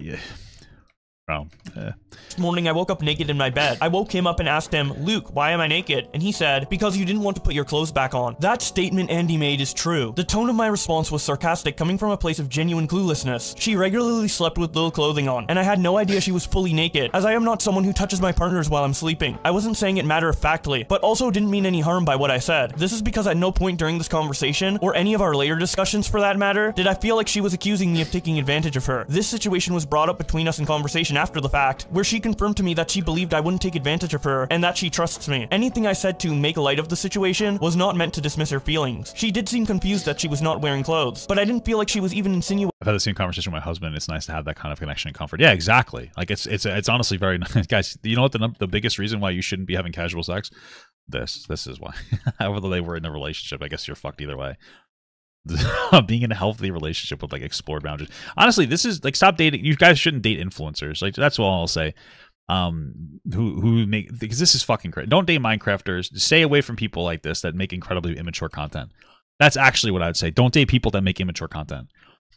This morning, I woke up naked in my bed. I woke him up and asked him, Luke, why am I naked? And he said, because you didn't want to put your clothes back on. That statement Andy made is true. The tone of my response was sarcastic, coming from a place of genuine cluelessness. She regularly slept with little clothing on, and I had no idea she was fully naked, as I am not someone who touches my partners while I'm sleeping. I wasn't saying it matter-of-factly, but also didn't mean any harm by what I said. This is because at no point during this conversation, or any of our later discussions for that matter, did I feel like she was accusing me of taking advantage of her. This situation was brought up between us in conversation after the fact, where she confirmed to me that she believed I wouldn't take advantage of her and that she trusts me. Anything I said to make light of the situation was not meant to dismiss her feelings. She did seem confused that she was not wearing clothes, but I didn't feel like she was even insinuating I've had the same conversation with my husband. It's nice to have that kind of connection and comfort. Yeah, exactly. Like it's it's it's honestly very nice, guys. You know what the the biggest reason why you shouldn't be having casual sex? This this is why. Whether they were in a relationship, I guess you're fucked either way. being in a healthy relationship with like explored boundaries. Honestly, this is like stop dating. You guys shouldn't date influencers. Like that's all I'll say. Um, who who make because this is fucking crazy. Don't date Minecrafters. Stay away from people like this that make incredibly immature content. That's actually what I'd say. Don't date people that make immature content.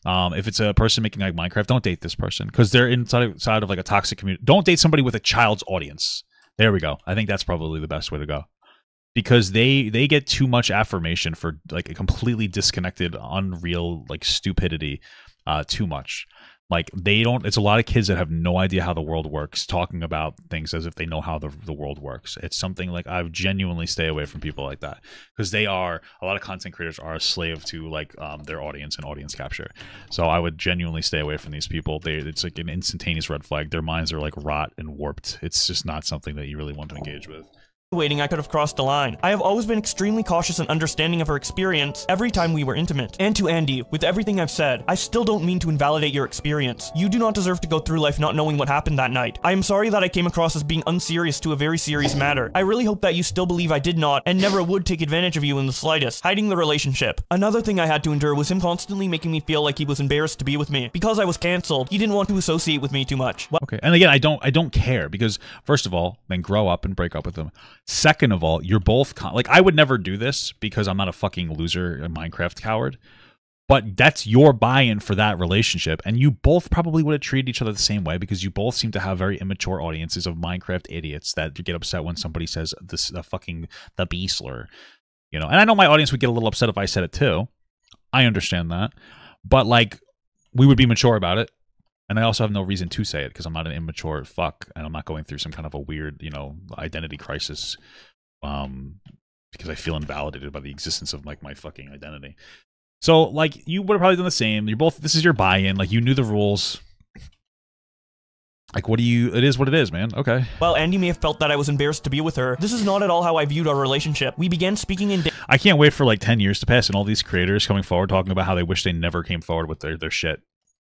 Um, if it's a person making like Minecraft, don't date this person because they're inside of, inside of like a toxic community. Don't date somebody with a child's audience. There we go. I think that's probably the best way to go because they they get too much affirmation for like a completely disconnected, unreal like stupidity. Uh, too much. Like they don't. It's a lot of kids that have no idea how the world works, talking about things as if they know how the the world works. It's something like I genuinely stay away from people like that because they are a lot of content creators are a slave to like um, their audience and audience capture. So I would genuinely stay away from these people. They it's like an instantaneous red flag. Their minds are like rot and warped. It's just not something that you really want to engage with waiting I could have crossed the line. I have always been extremely cautious and understanding of her experience every time we were intimate. And to Andy, with everything I've said, I still don't mean to invalidate your experience. You do not deserve to go through life not knowing what happened that night. I am sorry that I came across as being unserious to a very serious matter. I really hope that you still believe I did not and never would take advantage of you in the slightest, hiding the relationship. Another thing I had to endure was him constantly making me feel like he was embarrassed to be with me. Because I was cancelled, he didn't want to associate with me too much. Well okay, and again, I don't I don't care because first of all, then grow up and break up with him. Second of all, you're both like I would never do this because I'm not a fucking loser, a Minecraft coward. But that's your buy-in for that relationship, and you both probably would have treated each other the same way because you both seem to have very immature audiences of Minecraft idiots that get upset when somebody says this the fucking the B slur, you know. And I know my audience would get a little upset if I said it too. I understand that, but like we would be mature about it and I also have no reason to say it because I'm not an immature fuck, and I'm not going through some kind of a weird, you know, identity crisis, um, because I feel invalidated by the existence of like my fucking identity. So like you would have probably done the same. You're both. This is your buy-in. Like you knew the rules. Like, what do you? It is what it is, man. Okay. Well, Andy may have felt that I was embarrassed to be with her. This is not at all how I viewed our relationship. We began speaking in. I can't wait for like ten years to pass and all these creators coming forward talking about how they wish they never came forward with their their shit.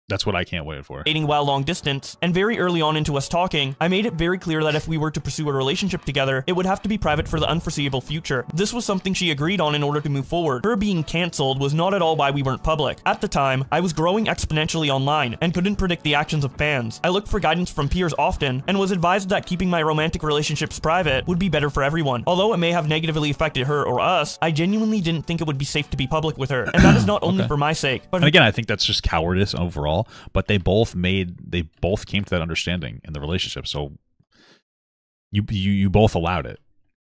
That's what I can't wait for. Dating while long distance, and very early on into us talking, I made it very clear that if we were to pursue a relationship together, it would have to be private for the unforeseeable future. This was something she agreed on in order to move forward. Her being cancelled was not at all why we weren't public. At the time, I was growing exponentially online and couldn't predict the actions of fans. I looked for guidance from peers often and was advised that keeping my romantic relationships private would be better for everyone. Although it may have negatively affected her or us, I genuinely didn't think it would be safe to be public with her, and that is not only okay. for my sake, but and again, I think that's just cowardice overall but they both made they both came to that understanding in the relationship. So you you you both allowed it.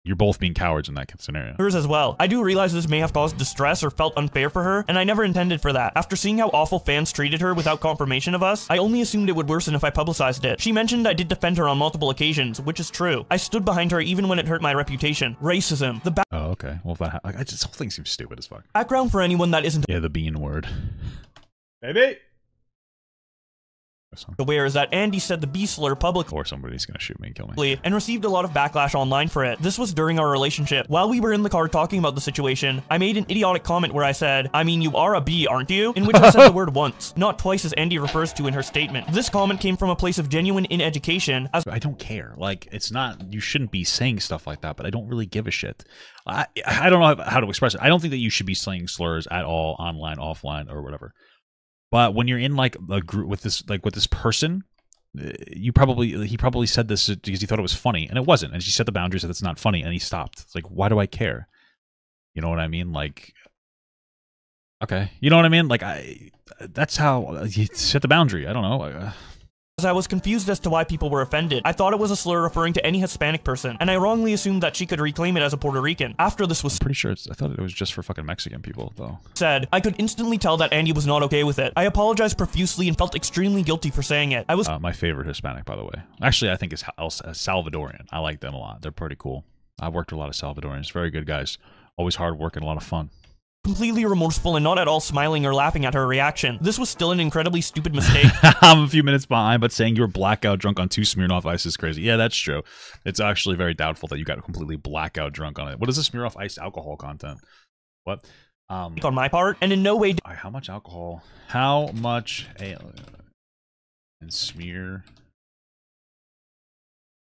You're both being cowards in that scenario. Hers as well. I do realize this may have caused distress or felt unfair for her, and I never intended for that. After seeing how awful fans treated her without confirmation of us, I only assumed it would worsen if I publicized it. She mentioned I did defend her on multiple occasions, which is true. I stood behind her even when it hurt my reputation. Racism. The Oh, okay. Well, that I just, this whole thing seems stupid as fuck. Background for anyone that isn't- Yeah, the bean word. Baby! Aware is that Andy said the B slur publicly or somebody's gonna shoot me and kill me and received a lot of backlash online for it. This was during our relationship. While we were in the car talking about the situation, I made an idiotic comment where I said, I mean, you are a B, aren't you? In which I said the word once, not twice as Andy refers to in her statement. This comment came from a place of genuine ineducation as- I don't care. Like, it's not, you shouldn't be saying stuff like that, but I don't really give a shit. I, I don't know how to express it. I don't think that you should be saying slurs at all, online, offline, or whatever. But when you're in like a group with this, like with this person, uh, you probably he probably said this because he thought it was funny, and it wasn't. And she set the boundaries said it's not funny, and he stopped. It's like, why do I care? You know what I mean? Like, okay, you know what I mean? Like, I that's how you set the boundary. I don't know. Uh, I was confused as to why people were offended. I thought it was a slur referring to any Hispanic person, and I wrongly assumed that she could reclaim it as a Puerto Rican. After this was pretty sure it's, I thought it was just for fucking Mexican people, though. Said, I could instantly tell that Andy was not okay with it. I apologized profusely and felt extremely guilty for saying it. I was uh, my favorite Hispanic, by the way. Actually, I think it's Salvadorian. I like them a lot. They're pretty cool. I've worked with a lot of Salvadorians. Very good guys. Always hard work and a lot of fun completely remorseful and not at all smiling or laughing at her reaction. This was still an incredibly stupid mistake. I'm a few minutes behind, but saying you were blackout drunk on two Smirnoff Ice is crazy. Yeah, that's true. It's actually very doubtful that you got completely blackout drunk on it. What is the Smirnoff Ice alcohol content? What? Um, on my part, and in no way. How much alcohol? How much ale and smear?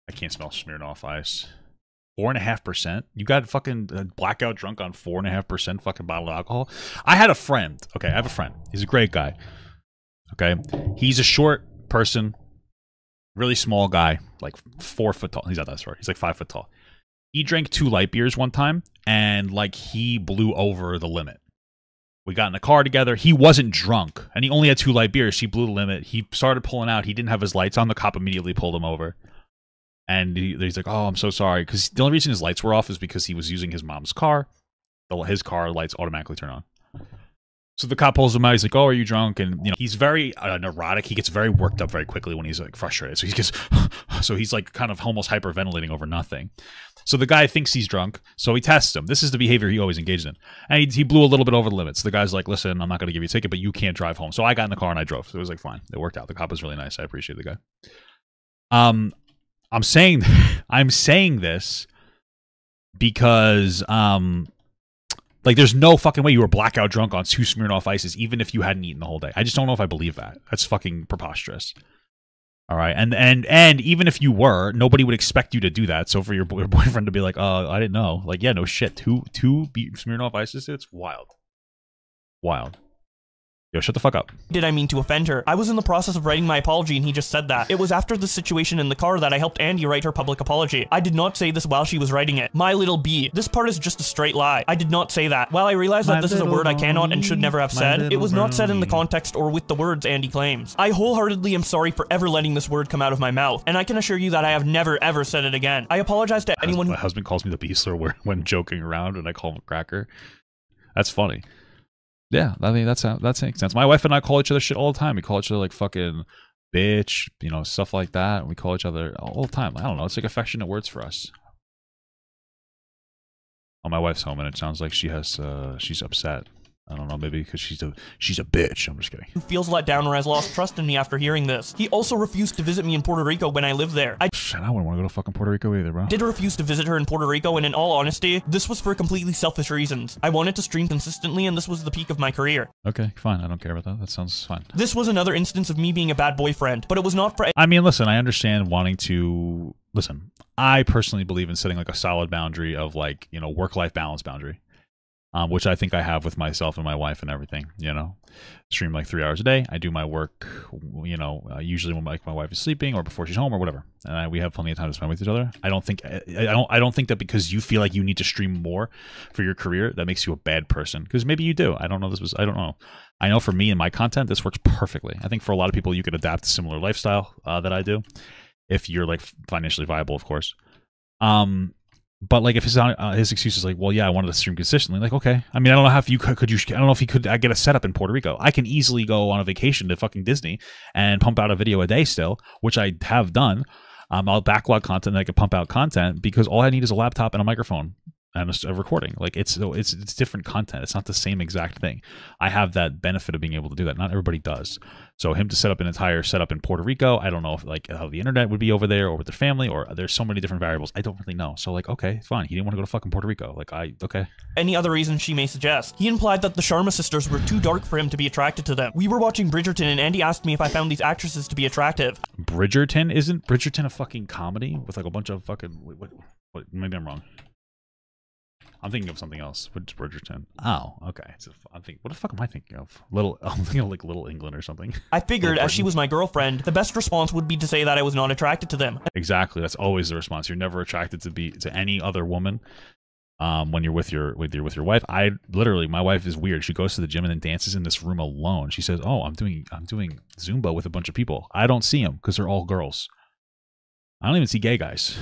I can't smell Smirnoff Ice. Four and a half percent. You got fucking uh, blackout drunk on four and a half percent fucking bottle of alcohol. I had a friend. Okay, I have a friend. He's a great guy. Okay, he's a short person, really small guy, like four foot tall. He's not that short. He's like five foot tall. He drank two light beers one time, and like he blew over the limit. We got in the car together. He wasn't drunk, and he only had two light beers. He blew the limit. He started pulling out. He didn't have his lights on. The cop immediately pulled him over and he, he's like, "Oh, I'm so sorry," because the only reason his lights were off is because he was using his mom's car. His car lights automatically turn on. So the cop pulls him out. He's like, "Oh, are you drunk?" And you know, he's very uh, neurotic. He gets very worked up very quickly when he's like frustrated. So he gets, so he's like kind of almost hyperventilating over nothing. So the guy thinks he's drunk. So he tests him. This is the behavior he always engaged in. And he, he blew a little bit over the limits. The guy's like, "Listen, I'm not going to give you a ticket, but you can't drive home." So I got in the car and I drove. So it was like fine. It worked out. The cop was really nice. I appreciate the guy. Um, I'm saying I'm saying this because um like there's no fucking way you were blackout drunk on two Smirnoff ices even if you hadn't eaten the whole day. I just don't know if I believe that. That's fucking preposterous. All right, and and and even if you were, nobody would expect you to do that. So for your, your boyfriend to be like, "Uh, I didn't know," like, yeah, no shit, two two Smirnoff ices, it's wild, wild. Yo, shut the fuck up. Did I mean to offend her? I was in the process of writing my apology and he just said that. It was after the situation in the car that I helped Andy write her public apology. I did not say this while she was writing it. My little B. This part is just a straight lie. I did not say that. While I realize that this is a word I cannot and should never have said, it was not said in the context or with the words Andy claims. I wholeheartedly am sorry for ever letting this word come out of my mouth, and I can assure you that I have never ever said it again. I apologize to anyone- My husband calls me the Beastler when joking around and I call him a cracker. That's funny. Yeah, I mean that's that makes sense. My wife and I call each other shit all the time. We call each other like fucking bitch, you know, stuff like that. We call each other all the time. I don't know. It's like affectionate words for us. Oh, my wife's home, and it sounds like she has uh, she's upset. I don't know, maybe because she's a she's a bitch. I'm just kidding. Who feels let down or has lost trust in me after hearing this. He also refused to visit me in Puerto Rico when I lived there. I, Shit, I wouldn't want to go to fucking Puerto Rico either, bro. Did refuse to visit her in Puerto Rico, and in all honesty, this was for completely selfish reasons. I wanted to stream consistently, and this was the peak of my career. Okay, fine. I don't care about that. That sounds fine. This was another instance of me being a bad boyfriend, but it was not for- I mean, listen, I understand wanting to... Listen, I personally believe in setting like a solid boundary of like, you know, work-life balance boundary um, which I think I have with myself and my wife and everything. You know, stream like three hours a day. I do my work, you know, uh, usually when like my wife is sleeping or before she's home or whatever, and I, we have plenty of time to spend with each other. I don't think I, I don't I don't think that because you feel like you need to stream more for your career that makes you a bad person. Because maybe you do. I don't know. This was I don't know. I know for me and my content, this works perfectly. I think for a lot of people, you could adapt a similar lifestyle uh, that I do, if you're like financially viable, of course. Um, but like if his uh, his excuse is like, well, yeah, I wanted to stream consistently. Like, okay, I mean, I don't know how if you could, could you, I don't know if he could I get a setup in Puerto Rico. I can easily go on a vacation to fucking Disney and pump out a video a day still, which I have done. Um, I'll backlog content and I can pump out content because all I need is a laptop and a microphone Um, and a, recording. Like it's it's it's different content. It's not the same exact thing. I have that benefit of being able to do that. Not everybody does. So him to set up an entire setup in Puerto Rico, I don't know if like how the internet would be over there or with the family or there's so many different variables. I don't really know. So like okay, fine. He didn't want to go to fucking Puerto Rico. Like I okay. Any other reason she may suggest. He implied that the Sharma sisters were too dark for him to be attracted to them. We were watching Bridgerton and Andy asked me if I found these actresses to be attractive. Bridgerton isn't Bridgerton a fucking comedy with like a bunch of fucking what, what, maybe I'm wrong. I'm thinking of something else. Which Bridgerton? Oh, okay. It's a, I'm thinking. What the fuck am I thinking of? Little. I'm thinking of like Little England or something. I figured, as she was my girlfriend, the best response would be to say that I was not attracted to them. Exactly. That's always the response. You're never attracted to be to any other woman. Um, when you're with your with your with your wife, I literally my wife is weird. She goes to the gym and then dances in this room alone. She says, "Oh, I'm doing I'm doing Zumba with a bunch of people. I don't see them because they're all girls." I don't even see gay guys.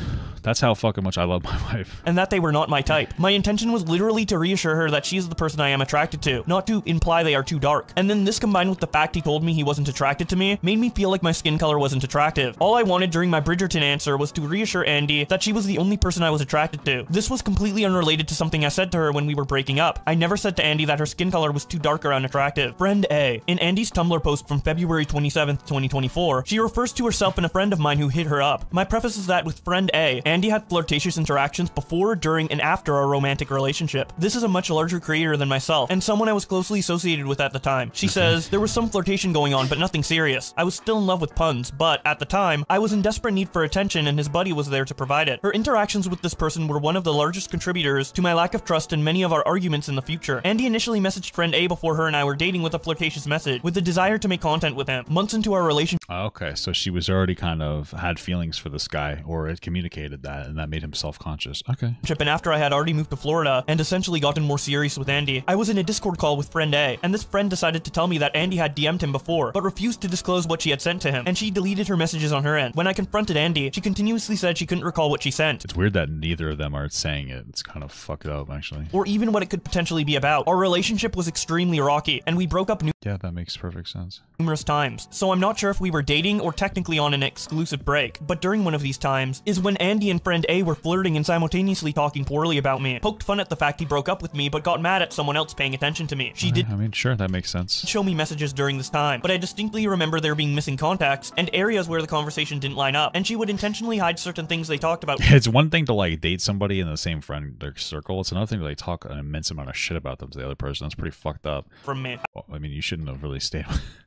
That's how fucking much I love my wife. and that they were not my type. My intention was literally to reassure her that she is the person I am attracted to, not to imply they are too dark. And then this combined with the fact he told me he wasn't attracted to me, made me feel like my skin color wasn't attractive. All I wanted during my Bridgerton answer was to reassure Andy that she was the only person I was attracted to. This was completely unrelated to something I said to her when we were breaking up. I never said to Andy that her skin color was too dark or unattractive. Friend A. In Andy's Tumblr post from February 27th, 2024, she refers to herself and a friend of mine who hit her up. My preface is that with friend A, Andy had flirtatious interactions before, during, and after our romantic relationship. This is a much larger creator than myself, and someone I was closely associated with at the time. She says, there was some flirtation going on, but nothing serious. I was still in love with Punz, but at the time, I was in desperate need for attention and his buddy was there to provide it. Her interactions with this person were one of the largest contributors to my lack of trust and many of our arguments in the future. Andy initially messaged friend A before her and I were dating with a flirtatious message, with the desire to make content with him. Months into our relationship, Okay, so she was already kind of had feelings for this guy, or had communicated that, and that made him self conscious. Okay. and after I had already moved to Florida and essentially gotten more serious with Andy, I was in a Discord call with friend A, and this friend decided to tell me that Andy had DM'd him before, but refused to disclose what she had sent to him, and she deleted her messages on her end. When I confronted Andy, she continuously said she couldn't recall what she sent. It's weird that neither of them are saying it. It's kind of fucked up, actually. Or even what it could potentially be about. Our relationship was extremely rocky, and we broke up Yeah, that makes perfect sense. numerous times. So I'm not sure if we were dating or technically on an exclusive break. But during one of these times is when Andy and friend A were flirting and simultaneously talking poorly about me. Poked fun at the fact he broke up with me, but got mad at someone else paying attention to me. She did I mean, sure, that makes sense. show me messages during this time, but I distinctly remember there being missing contacts and areas where the conversation didn't line up, and she would intentionally hide certain things they talked about It's one thing to like date somebody in the same friend circle. It's another thing to like talk an immense amount of shit about them to the other person. That's pretty fucked up. from me. Well, I mean, you shouldn't have really stayed.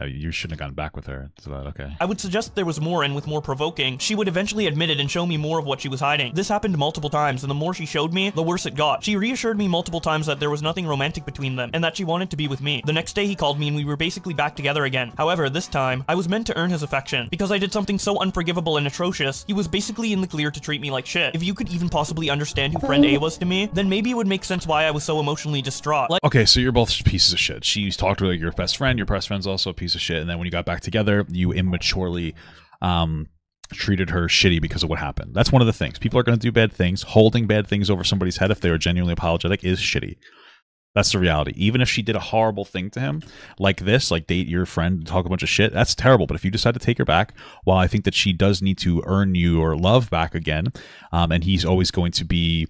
Mean, you shouldn't have gone back with her. So that okay. I would suggest there was more, and with more provoking, she would eventually admit it and show me more of what she was hiding. This happened multiple times, and the more she showed me, the worse it got. She reassured me multiple times that there was nothing romantic between them, and that she wanted to be with me. The next day he called me and we were basically back together again. However, this time, I was meant to earn his affection. Because I did something so unforgivable and atrocious, he was basically in the clear to treat me like shit. If you could even possibly understand who friend A was to me, then maybe it would make sense why I was so emotionally distraught. Like, Okay, so you're both pieces of shit. She's talked to like, your best friend. Your best friend's also a piece of shit. And then when you got back together, you immaturely um, treated her shitty because of what happened. That's one of the things. People are going to do bad things. Holding bad things over somebody's head if they are genuinely apologetic is shitty. That's the reality. Even if she did a horrible thing to him, like this, like date your friend, talk a bunch of shit, that's terrible. But if you decide to take her back, while I think that she does need to earn your love back again, um, and he's always going to be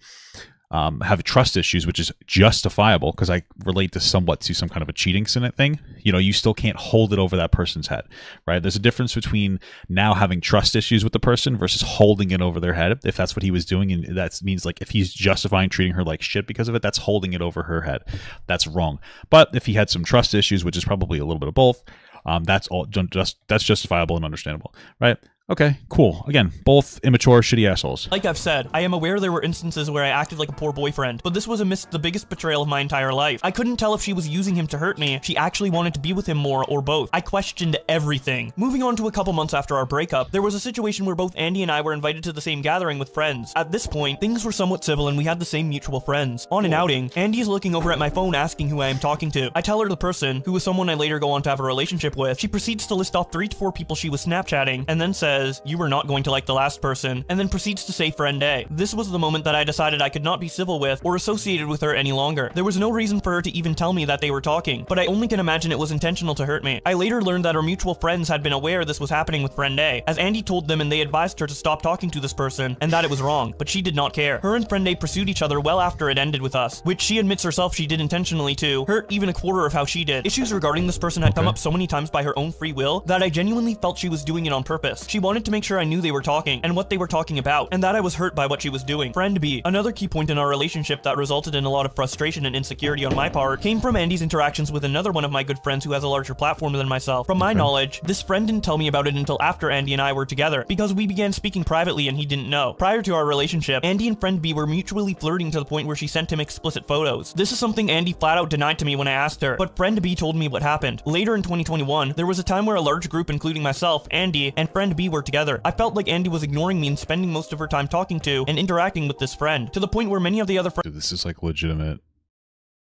um, have trust issues, which is justifiable because I relate this somewhat to some kind of a cheating thing. You know, you still can't hold it over that person's head, right? There's a difference between now having trust issues with the person versus holding it over their head. If that's what he was doing, and that means like if he's justifying treating her like shit because of it, that's holding it over her head. That's wrong. But if he had some trust issues, which is probably a little bit of both, um, that's all just that's justifiable and understandable, right? Okay, cool. Again, both immature, shitty assholes. Like I've said, I am aware there were instances where I acted like a poor boyfriend, but this was amidst the biggest betrayal of my entire life. I couldn't tell if she was using him to hurt me, she actually wanted to be with him more, or both. I questioned everything. Moving on to a couple months after our breakup, there was a situation where both Andy and I were invited to the same gathering with friends. At this point, things were somewhat civil and we had the same mutual friends. On an outing, Andy is looking over at my phone asking who I am talking to. I tell her the person, who was someone I later go on to have a relationship with. She proceeds to list off three to four people she was Snapchatting, and then says, you were not going to like the last person, and then proceeds to say friend A. This was the moment that I decided I could not be civil with or associated with her any longer. There was no reason for her to even tell me that they were talking, but I only can imagine it was intentional to hurt me. I later learned that our mutual friends had been aware this was happening with friend A, as Andy told them and they advised her to stop talking to this person, and that it was wrong, but she did not care. Her and friend A pursued each other well after it ended with us, which she admits herself she did intentionally too, hurt even a quarter of how she did. Issues regarding this person had come up so many times by her own free will that I genuinely felt she was doing it on purpose. She wanted to make sure I knew they were talking and what they were talking about, and that I was hurt by what she was doing. Friend B, another key point in our relationship that resulted in a lot of frustration and insecurity on my part, came from Andy's interactions with another one of my good friends who has a larger platform than myself. From my knowledge, this friend didn't tell me about it until after Andy and I were together, because we began speaking privately and he didn't know. Prior to our relationship, Andy and friend B were mutually flirting to the point where she sent him explicit photos. This is something Andy flat out denied to me when I asked her, but friend B told me what happened. Later in 2021, there was a time where a large group including myself, Andy, and friend B were together. I felt like Andy was ignoring me and spending most of her time talking to and interacting with this friend, to the point where many of the other Dude, this is like legitimate.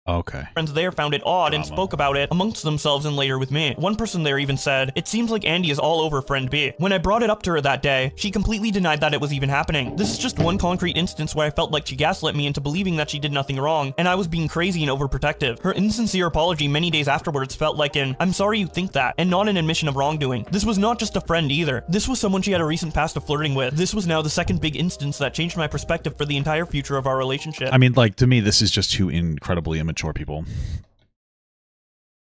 Okay. friends there found it odd and spoke about it amongst themselves and later with me. One person there even said, It seems like Andy is all over friend B. When I brought it up to her that day, she completely denied that it was even happening. This is just one concrete instance where I felt like she gaslit me into believing that she did nothing wrong, and I was being crazy and overprotective. Her insincere apology many days afterwards felt like an, I'm sorry you think that, and not an admission of wrongdoing. This was not just a friend either. This was someone she had a recent past of flirting with. This was now the second big instance that changed my perspective for the entire future of our relationship. I mean, like to me, this is just too incredibly immature people.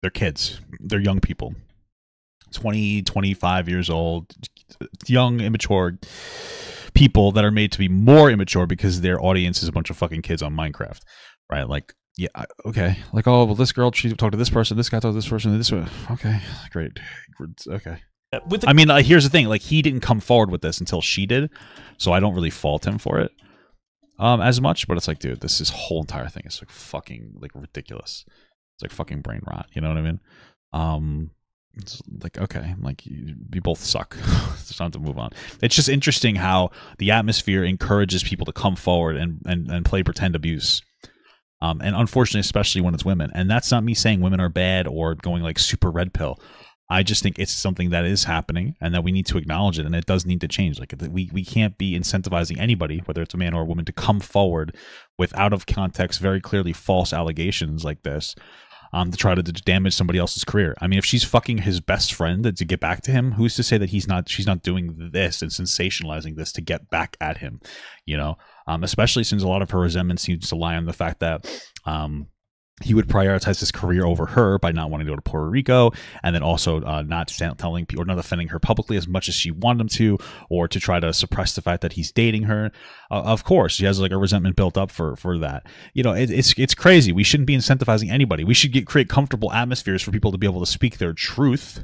They're kids. They're young people. 20, 25 years old, young, immature people that are made to be more immature because their audience is a bunch of fucking kids on Minecraft, right? Like, yeah, okay. Like, oh, well, this girl, she talked to this person, this guy talked to this person, this one. Okay, great. Okay. I mean, uh, here's the thing: like, he didn't come forward with this until she did, so I don't really fault him for it um as much. But it's like, dude, this is whole entire thing is like fucking like ridiculous. It's like fucking brain rot. You know what I mean? Um, it's like okay, I'm like you, you both suck. it's time to move on. It's just interesting how the atmosphere encourages people to come forward and and and play pretend abuse. Um, and unfortunately, especially when it's women, and that's not me saying women are bad or going like super red pill. I just think it's something that is happening and that we need to acknowledge it and it does need to change. Like we we can't be incentivizing anybody, whether it's a man or a woman, to come forward with out of context, very clearly false allegations like this. Um, to try to damage somebody else's career. I mean, if she's fucking his best friend to get back to him, who's to say that he's not? She's not doing this and sensationalizing this to get back at him. You know, um, especially since a lot of her resentment seems to lie on the fact that um, he would prioritize his career over her by not wanting to go to Puerto Rico, and then also uh, not telling people or not defending her publicly as much as she wanted him to, or to try to suppress the fact that he's dating her. Uh, of course, she has like a resentment built up for for that. You know, it, it's it's crazy. We shouldn't be incentivizing anybody. We should get create comfortable atmospheres for people to be able to speak their truth.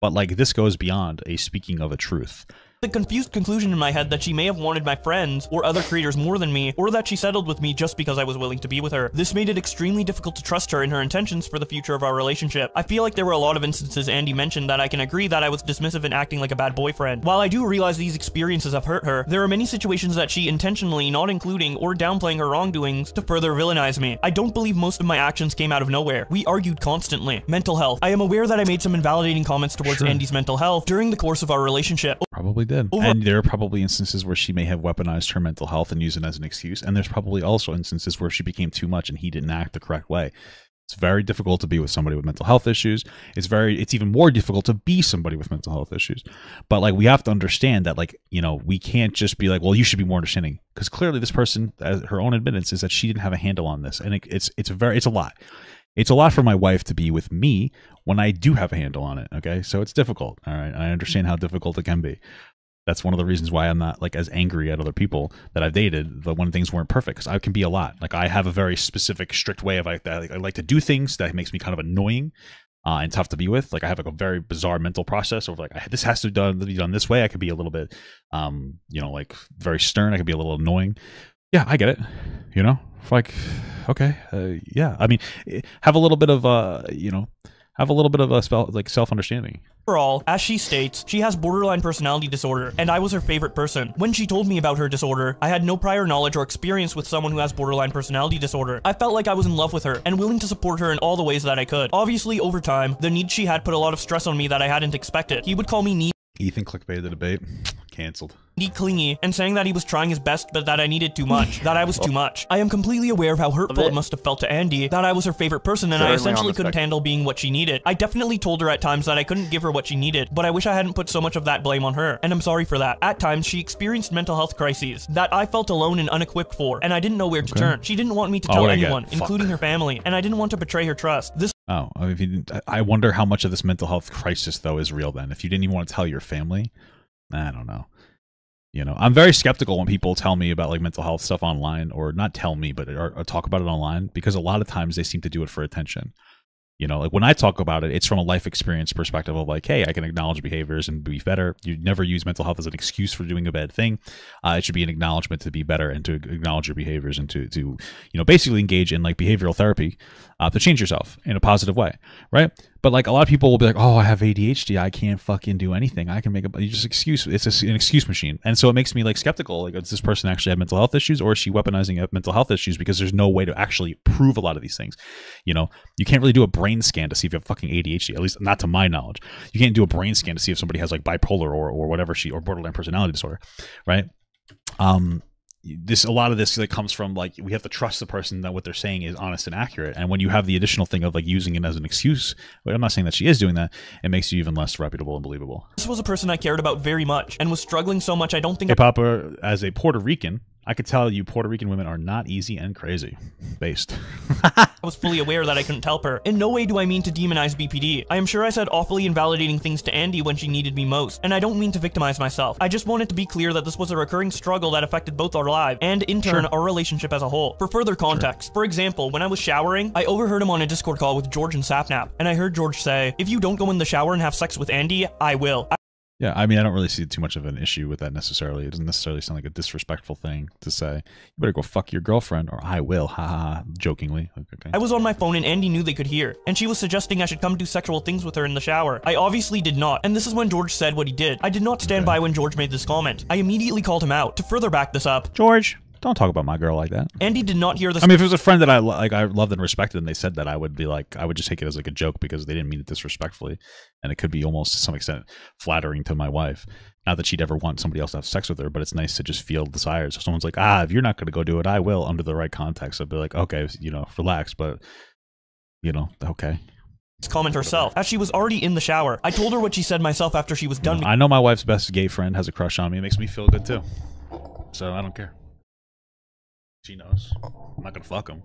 But like this goes beyond a speaking of a truth. The confused conclusion in my head that she may have wanted my friends or other creators more than me, or that she settled with me just because I was willing to be with her. This made it extremely difficult to trust her in her intentions for the future of our relationship. I feel like there were a lot of instances Andy mentioned that I can agree that I was dismissive and acting like a bad boyfriend. While I do realize these experiences have hurt her, there are many situations that she intentionally not including or downplaying her wrongdoings to further villainize me. I don't believe most of my actions came out of nowhere. We argued constantly. Mental health. I am aware that I made some invalidating comments towards Sure. Andy's mental health during the course of our relationship. Probably did. Over- and there are probably instances where she may have weaponized her mental health and used it as an excuse. And there's probably also instances where she became too much and he didn't act the correct way. It's very difficult to be with somebody with mental health issues. It's very it's even more difficult to be somebody with mental health issues. But like we have to understand that like, you know, we can't just be like, well, you should be more understanding because clearly this person as her own admittance is that she didn't have a handle on this. And it, it's it's a very it's a lot. It's a lot for my wife to be with me when I do have a handle on it, okay? So it's difficult. All right. I understand how difficult it can be that's one of the reasons why I'm not like as angry at other people that I've dated. The when things weren't perfect, because I can be a lot. Like I have a very specific, strict way of like that. I like to do things that makes me kind of annoying uh, and tough to be with. Like I have like a very bizarre mental process of like I, this has to be done, be done this way. I could be a little bit, um, you know, like very stern. I could be a little annoying. Yeah, I get it. You know, like okay, uh, yeah. I mean, eh, have a little bit of uh, you know, have a little bit of a spell like self understanding. Overall, as she states, she has borderline personality disorder, and I was her favorite person. When she told me about her disorder, I had no prior knowledge or experience with someone who has borderline personality disorder. I felt like I was in love with her and willing to support her in all the ways that I could. Obviously, over time, the need she had put a lot of stress on me that I hadn't expected. He would call me needy. Ethan clickbait the debate. Canceled. clingy, and saying that he was trying his best but that I needed too much, that I was too much. I am completely aware of how hurtful it must have felt to Andy, that I was her favorite person and I Certainly on essentially couldn't spec- handle being what she needed. I definitely told her at times that I couldn't give her what she needed, but I wish I hadn't put so much of that blame on her, and I'm sorry for that. At times, she experienced mental health crises that I felt alone and unequipped for, and I didn't know where to turn. She didn't want me to Oh, tell what I get. anyone, including her family, and I didn't want to betray her trust. This Oh, I mean, if you didn't, I- I wonder how much of this mental health crisis though is real. Then, if you didn't even want to tell your family, I don't know. You know, I'm very skeptical when people tell me about like mental health stuff online, or not tell me, but or, or talk about it online, because a lot of times they seem to do it for attention. You know, like when I talk about it, it's from a life experience perspective of like, hey, I can acknowledge behaviors and be better. You never use mental health as an excuse for doing a bad thing. Uh, it should be an acknowledgement to be better and to acknowledge your behaviors and to to you know basically engage in like behavioral therapy uh, to change yourself in a positive way, right? But like a lot of people will be like, "Oh, I have ADHD. I can't fucking do anything. I can make a you just excuse. It's a, an excuse machine." And so it makes me like skeptical. Like, does this person actually have mental health issues, or is she weaponizing mental health issues? Because there's no way to actually prove a lot of these things. You know, you can't really do a brain scan to see if you have fucking ADHD. At least not to my knowledge. You can't do a brain scan to see if somebody has like bipolar or or whatever she or borderline personality disorder, right? Um, this a lot of this like comes from like we have to trust the person that what they're saying is honest and accurate. And when you have the additional thing of like using it as an excuse but i'm not saying that she is doing that it makes you even less reputable and believable. This was a person I cared about very much and was struggling so much I don't think hey papa as a puerto rican i could tell you puerto rican women are not easy and crazy based I was fully aware that I couldn't help her. In no way do I mean to demonize BPD. I am sure I said awfully invalidating things to Andy when she needed me most, and I don't mean to victimize myself. I just wanted to be clear that this was a recurring struggle that affected both our lives, and in turn, Sure. our relationship as a whole. For further context, for example, when I was showering, I overheard him on a Discord call with George and Sapnap, and I heard George say, if you don't go in the shower and have sex with Andy, I will. I yeah i mean i don't really see too much of an issue with that necessarily it doesn't necessarily sound like a disrespectful thing to say you better go fuck your girlfriend or i will ha ha ha jokingly Like, okay I was on my phone and Andy knew they could hear, and she was suggesting I should come do sexual things with her in the shower. I obviously did not, and this is when George said what he did. I did not stand Okay. by when George made this comment. I immediately called him out. To further back this up, george don't talk about my girl like that Andy did not hear this. I mean, if it was a friend that I lo- like, I loved and respected, and they said that, I would be like, I would just take it as like a joke because they didn't mean it disrespectfully, and it could be almost to some extent flattering to my wife. Not that she'd ever want somebody else to have sex with her, but it's nice to just feel desires. So someone's like, ah, if you're not going to go do it, I will, under the right context. I'd be like, okay, you know, relax, but you know, okay. comment herself, as she was already in the shower. I told her what she said myself after she was done. I know my wife's best gay friend has a crush on me. It makes me feel good too. So I don't care. She knows. I'm not gonna fuck him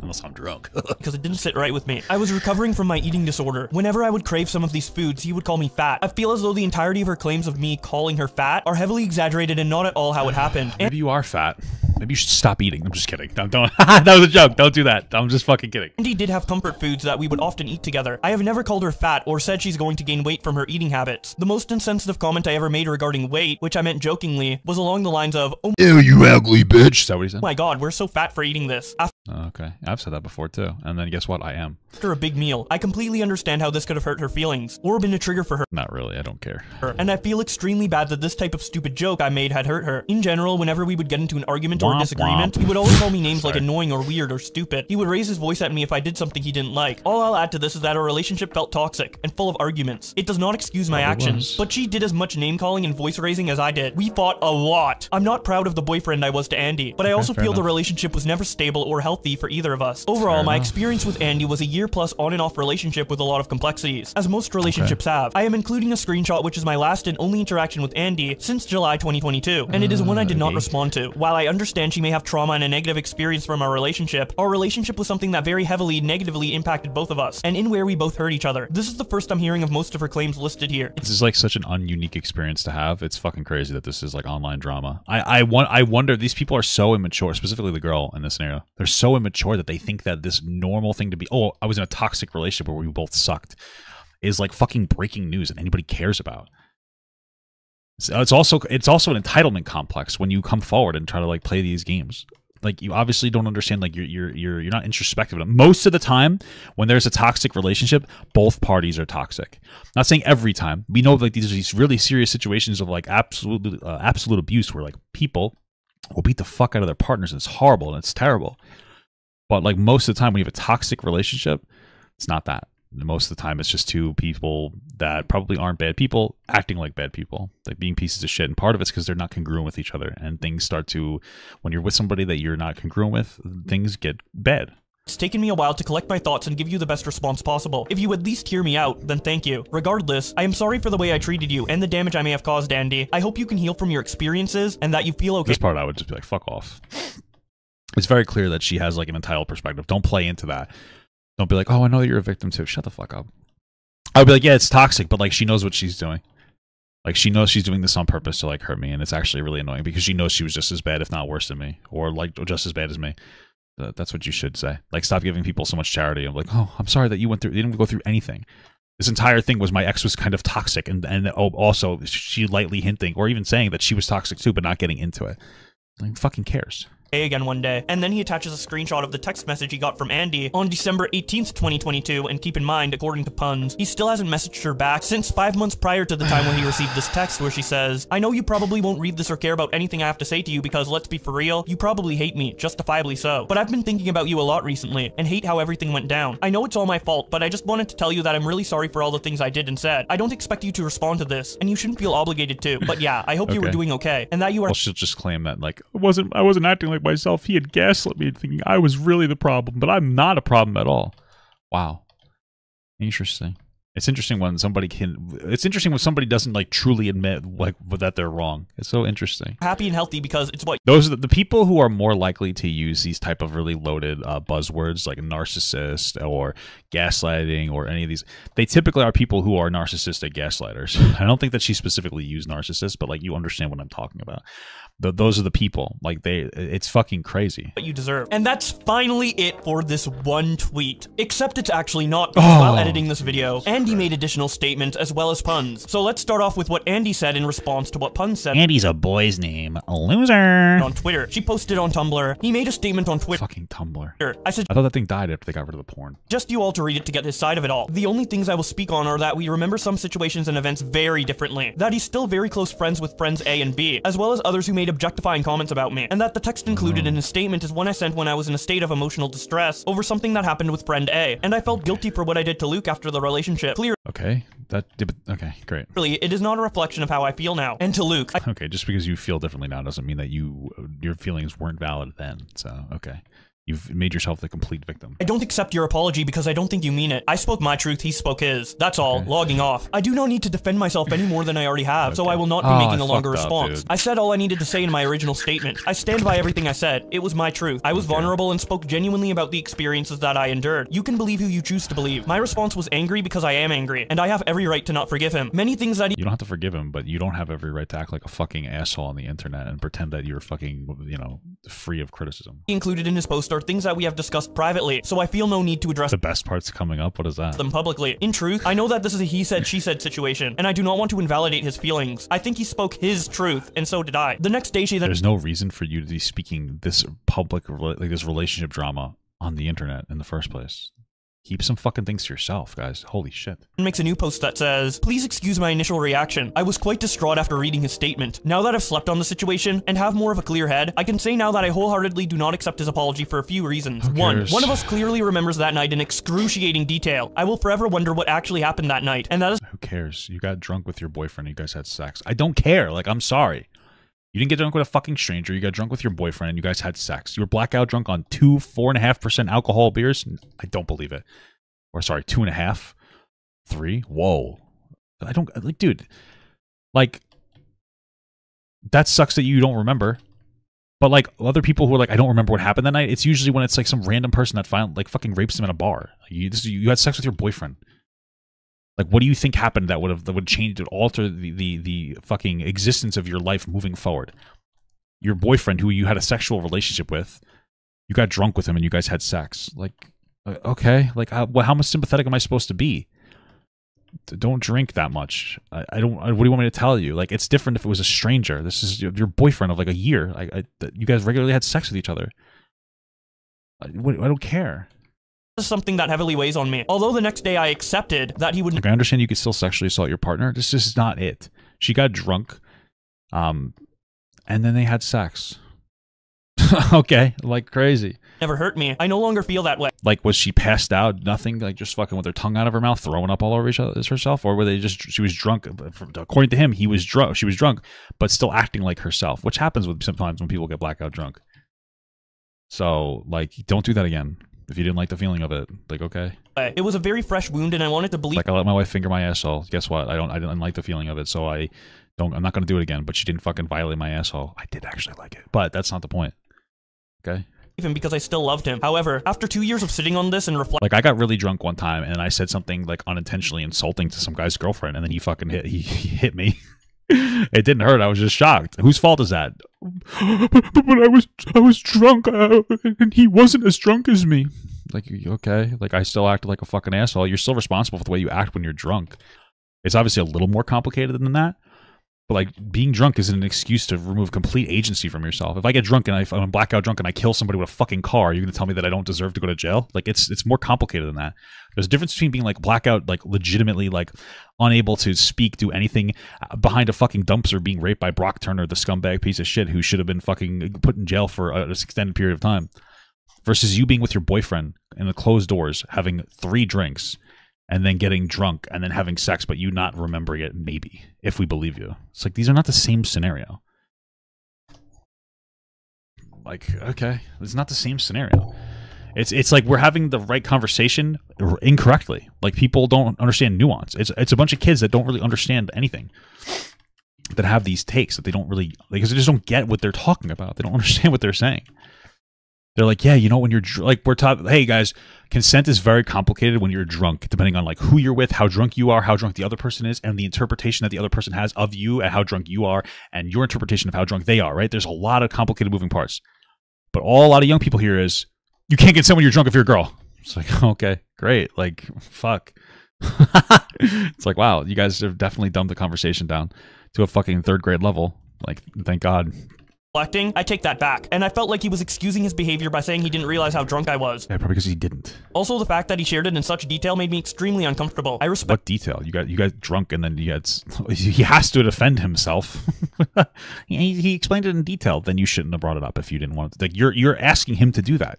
unless I'm drunk. because it didn't sit right with me. I was recovering from my eating disorder. Whenever I would crave some of these foods, he would call me fat. I feel as though the entirety of her claims of me calling her fat are heavily exaggerated and not at all how it happened. And Maybe you are fat. Maybe you should stop eating. I'm just kidding. Don't. don't. that was a joke. Don't do that. I'm just fucking kidding. Andy did have comfort foods that we would often eat together. I have never called her fat or said she's going to gain weight from her eating habits. The most insensitive comment I ever made regarding weight, which I meant jokingly, was along the lines of, Oh Ew, you ugly bitch. Is that what he said? my god, we're so fat for eating this. Oh, okay. I've said that before too. And then guess what? I am. After a big meal, I completely understand how this could have hurt her feelings, or been a trigger for her. Not really. I don't care. and I feel extremely bad that this type of stupid joke I made had hurt her. In general, whenever we would get into an argument or a disagreement, womp. he would always call me names like annoying or weird or stupid. He would raise his voice at me if I did something he didn't like. All I'll add to this is that our relationship felt toxic and full of arguments. It does not excuse my actions, but she did as much name calling and voice raising as I did. We fought a lot. I'm not proud of the boyfriend I was to Andy, but I also fair feel the relationship was never stable or healthy for either of us. Overall, Fair my enough. experience with Andy was a year plus on and off relationship with a lot of complexities, as most relationships have. I am including a screenshot which is my last and only interaction with Andy since July 2022, and it is one I did not mm, respond to. While I understand she may have trauma and a negative experience from our relationship, our relationship was something that very heavily negatively impacted both of us, and in where we both hurt each other. This is the first I'm hearing of most of her claims listed here. This is like such an ununique experience to have. It's fucking crazy that this is like online drama. I I want I wonder these people are so immature, specifically the girl in this scenario. They're so immature that they think that this normal thing to be. Oh, I was in a toxic relationship where we both sucked, is like fucking breaking news that anybody cares about. So it's also it's also an entitlement complex when you come forward and try to like play these games. Like you obviously don't understand. Like you're you're you're you're not introspective. Most of the time, when there's a toxic relationship, both parties are toxic. Not saying every time. We know like these are these really serious situations of like absolute uh, absolute abuse where like people will beat the fuck out of their partners and it's horrible and it's terrible. But like most of the time, when you have a toxic relationship, it's not that. Most of the time, it's just two people that probably aren't bad people acting like bad people, like being pieces of shit. And part of it's because they're not congruent with each other, and things start to, when you're with somebody that you're not congruent with, things get bad. It's taken me a while to collect my thoughts and give you the best response possible. If you at least hear me out, then thank you. Regardless, I am sorry for the way I treated you and the damage I may have caused, Andy. I hope you can heal from your experiences and that you feel okay. This part, I would just be like, fuck off. It's very clear that she has like an entitled perspective. Don't play into that. Don't be like, oh, I know that you're a victim too. Shut the fuck up. I would be like, yeah, it's toxic, but like she knows what she's doing. Like she knows she's doing this on purpose to like hurt me, and it's actually really annoying because she knows she was just as bad, if not worse than me, or like just as bad as me. That's what you should say. Like, stop giving people so much charity. I'm like, oh, I'm sorry that you went through. You didn't go through anything. This entire thing was my ex was kind of toxic, and and oh, also she lightly hinting or even saying that she was toxic too, but not getting into it. Like, fucking cares again one day, and then he attaches a screenshot of the text message he got from Andy on December 18th, 2022, and keep in mind, according to Punz, he still hasn't messaged her back since five months prior to the time when he received this text where she says, I know you probably won't read this or care about anything I have to say to you because, let's be for real, you probably hate me, justifiably so. But I've been thinking about you a lot recently, and hate how everything went down. I know it's all my fault, but I just wanted to tell you that I'm really sorry for all the things I did and said. I don't expect you to respond to this, and you shouldn't feel obligated to, but yeah, I hope okay. you were doing okay, and that you are- Well, she'll just claim that, like, I wasn't, I wasn't acting like myself, he had gaslit me thinking I was really the problem, but I'm not a problem at all. Wow. Interesting. It's interesting when somebody can. It's interesting when somebody doesn't like truly admit like that they're wrong. It's so interesting. Happy and healthy because it's what those are the, the people who are more likely to use these type of really loaded uh, buzzwords like narcissist or gaslighting or any of these. They typically are people who are narcissistic gaslighters. I don't think that she specifically used narcissist, but like you understand what I'm talking about the, those are the people. Like they, it's fucking crazy. What you deserve. And that's finally it for this one tweet. Except it's actually not. Oh. While editing this video, Andy made additional statements as well as Punz. So let's start off with what Andy said in response to what Punz said. Andy's a boy's name. A loser. On Twitter. She posted on Tumblr. He made a statement on Twitter. Fucking Tumblr. I said. I thought that thing died after they got rid of the porn. Just you all to read it to get his side of it all. The only things I will speak on are that we remember some situations and events very differently. That he's still very close friends with friends A and B, as well as others who made objectifying comments comments about me, and that the text included in his statement is one I sent when I was in a state of emotional distress over something that happened with friend A, and I felt guilty for what I did to Luke after the relationship. Clear. Okay, that did okay, great. Really, it is not a reflection of how I feel now. And to Luke, I okay, just because you feel differently now doesn't mean that you your feelings weren't valid then. So okay. You've made yourself the complete victim. I don't accept your apology because I don't think you mean it. I spoke my truth, he spoke his. That's all. Okay. Logging off. I do not need to defend myself any more than I already have, okay. so I will not be oh, making a longer response. Up, I said all I needed to say in my original statement. I stand by everything I said. It was my truth. I was okay. vulnerable and spoke genuinely about the experiences that I endured. You can believe who you choose to believe. My response was angry because I am angry, and I have every right to not forgive him. Many things that You don't have to forgive him, but you don't have every right to act like a fucking asshole on the internet and pretend that you're fucking, you know, free of criticism. He included in his post are things that we have discussed discussed privately, so I feel no need to address the best parts coming up. What is that? Them publicly. In truth, I know that this is a he said, she said situation, and I do not want to invalidate his feelings. I think he spoke his truth, and so did I. The next day, she then. There's no reason for you to be speaking this public, like this relationship drama on the internet in the first place. Keep some fucking things to yourself, guys. Holy shit. Makes a new post that says, Please excuse my initial reaction. I was quite distraught after reading his statement. Now that I've slept on the situation and have more of a clear head, I can say now that I wholeheartedly do not accept his apology for a few reasons. One, one of us clearly remembers that night in excruciating detail. I will forever wonder what actually happened that night, and that is- Who cares? You got drunk with your boyfriend, you guys had sex. I don't care. Like, I'm sorry. You didn't get drunk with a fucking stranger. You got drunk with your boyfriend and you guys had sex. You were blackout drunk on two, four and a half percent alcohol beers. I don't believe it or sorry, two and a half, three. Whoa, I don't like, dude. Like that sucks that you don't remember. But like other people who are like, I don't remember what happened that night. It's usually when it's like some random person that find like fucking rapes them in a bar. You this, you had sex with your boyfriend. Like, what do you think happened that would have that would change, it, alter the, the the fucking existence of your life moving forward? Your boyfriend, who you had a sexual relationship with, you got drunk with him and you guys had sex. Like, uh, okay, like how, how much sympathetic am I supposed to be? Don't drink that much. I, I don't. I, what do you want me to tell you? Like it's different if it was a stranger. This is your, your boyfriend of like a year. I, I, you guys regularly had sex with each other. I, I don't care. Something that heavily weighs on me. Although the next day I accepted that he would. Like I understand you could still sexually assault your partner. This is not it. She got drunk, um, and then they had sex. okay, like crazy. Never hurt me. I no longer feel that way. Like, was she passed out? Nothing. Like, just fucking with her tongue out of her mouth, throwing up all over each other, herself, or were they just? She was drunk. According to him, he was drunk. She was drunk, but still acting like herself, which happens with sometimes when people get blackout drunk. So, like, don't do that again. If you didn't like the feeling of it, like, okay. It was a very fresh wound, and I wanted to believe. Like, I let my wife finger my asshole. Guess what? I don't. I didn't like the feeling of it, so I don't. I'm not gonna do it again. But she didn't fucking violate my asshole. I did actually like it, but that's not the point. Okay Even because I still loved him. However, after two years of sitting on this and reflecting, like I got really drunk one time and I said something like unintentionally insulting to some guy's girlfriend, and then he fucking hit he, he hit me. It didn't hurt. I was just shocked. Whose fault is that? but, I was I was drunk, uh, and he wasn't as drunk as me. Like okay, like I still acted like a fucking asshole. You're still responsible for the way you act when you're drunk. It's obviously a little more complicated than that. But like being drunk isn't an excuse to remove complete agency from yourself. If I get drunk and I, I'm blackout drunk and I kill somebody with a fucking car, you're gonna tell me that I don't deserve to go to jail? Like it's it's more complicated than that. There's a difference between being like blackout, like legitimately like unable to speak, do anything uh, behind a fucking dumpster, being raped by Brock Turner, the scumbag piece of shit who should have been fucking put in jail for an extended period of time, versus you being with your boyfriend in the closed doors, having three drinks and then getting drunk and then having sex, but you not remembering it, maybe, if we believe you. It's like these are not the same scenario. Like, okay, it's not the same scenario. It's it's like we're having the right conversation incorrectly. Like people don't understand nuance. It's it's a bunch of kids that don't really understand anything. That have these takes that they don't really because they just don't get what they're talking about. They don't understand what they're saying. They're like, yeah, you know, when you're like, we're taught, hey guys, consent is very complicated when you're drunk, depending on like who you're with, how drunk you are, how drunk the other person is, and the interpretation that the other person has of you and how drunk you are, and your interpretation of how drunk they are. Right? There's a lot of complicated moving parts. But all a lot of young people hear is, you can't consent when you're drunk if you're a girl. It's like, okay, great, like, fuck. it's like, wow, you guys have definitely dumbed the conversation down to a fucking third grade level. Like, thank God reflecting, I take that back. And I felt like he was excusing his behavior by saying he didn't realize how drunk I was. Yeah, probably because he didn't. Also, the fact that he shared it in such detail made me extremely uncomfortable. I respect- What detail? You got you got drunk and then you got he has to defend himself. he, he explained it in detail. Then you shouldn't have brought it up if you didn't want to. Like you're you're asking him to do that.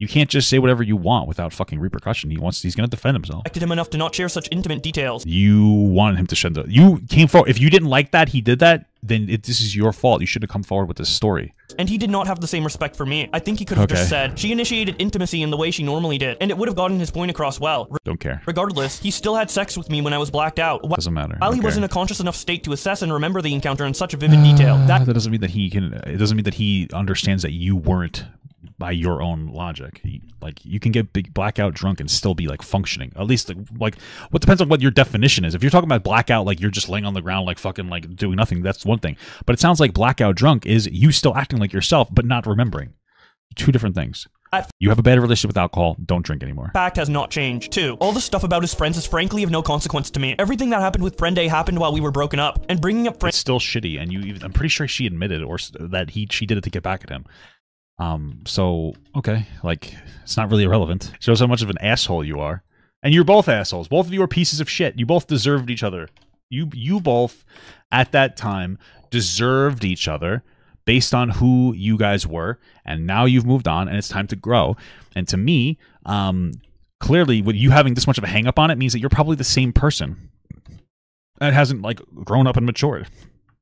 You can't just say whatever you want without fucking repercussion. He wants he's going to defend himself. Respected him enough to not share such intimate details. You wanted him to shed the. You came forward. If you didn't like that, he did that. Then it, this is your fault. You should have come forward with this story. And he did not have the same respect for me. I think he could have Okay. just said she initiated intimacy in the way she normally did, and it would have gotten his point across well. Re- Don't care. regardless, he still had sex with me when I was blacked out. Wh- Doesn't matter. While he was in a conscious enough state to assess and remember the encounter in such a vivid detail. That that doesn't mean that he can. It doesn't mean that he understands that you weren't by your own logic. Like you can get big blackout drunk and still be like functioning. At least like, like what depends on what your definition is. If you're talking about blackout, like you're just laying on the ground like fucking like doing nothing, that's one thing. But it sounds like blackout drunk is you still acting like yourself but not remembering. Two different things. I- You have a bad relationship with alcohol. Don't drink anymore. fact has not changed. Two, all the stuff about his friends is frankly of no consequence to me. Everything that happened with Friend A happened while we were broken up, and bringing up friend It's still shitty, and you. Even, I'm pretty sure she admitted or that he she did it to get back at him. Um. So okay, like it's not really irrelevant. Shows how much of an asshole you are, and you're both assholes. Both of you are pieces of shit. You both deserved each other. You you both at that time deserved each other based on who you guys were, and now you've moved on, and it's time to grow. And to me, um, clearly, with you having this much of a hang up on it means that you're probably the same person that hasn't like grown up and matured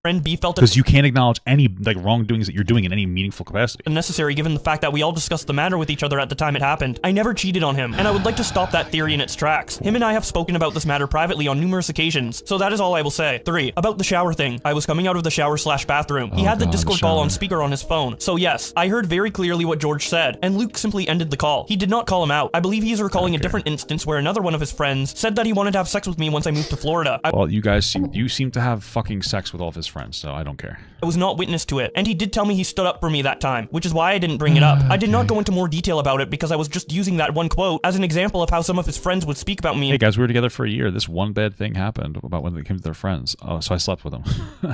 friend B felt because you can't acknowledge any like wrongdoings that you're doing in any meaningful capacity. unnecessary given the fact that we all discussed the matter with each other at the time it happened. I never cheated on him, and I would like to stop that theory in its tracks. Him and I have spoken about this matter privately on numerous occasions, so that is all I will say. Three, about the shower thing. I was coming out of the shower slash bathroom. He Oh had the God, Discord call on speaker on his phone. So yes, I heard very clearly what George said, and Luke simply ended the call. He did not call him out. I believe he is recalling a different instance where another one of his friends said that he wanted to have sex with me once I moved to Florida. I Well, you guys seem you seem to have fucking sex with all of his friends, so I don't care. I was not witness to it, and he did tell me he stood up for me that time, which is why I didn't bring it up. Ah, I did not go into more detail about it because I was just using that one quote as an example of how some of his friends would speak about me Hey guys, we were together for a year. This one bad thing happened about when they came to their friends. Oh, so I slept with them.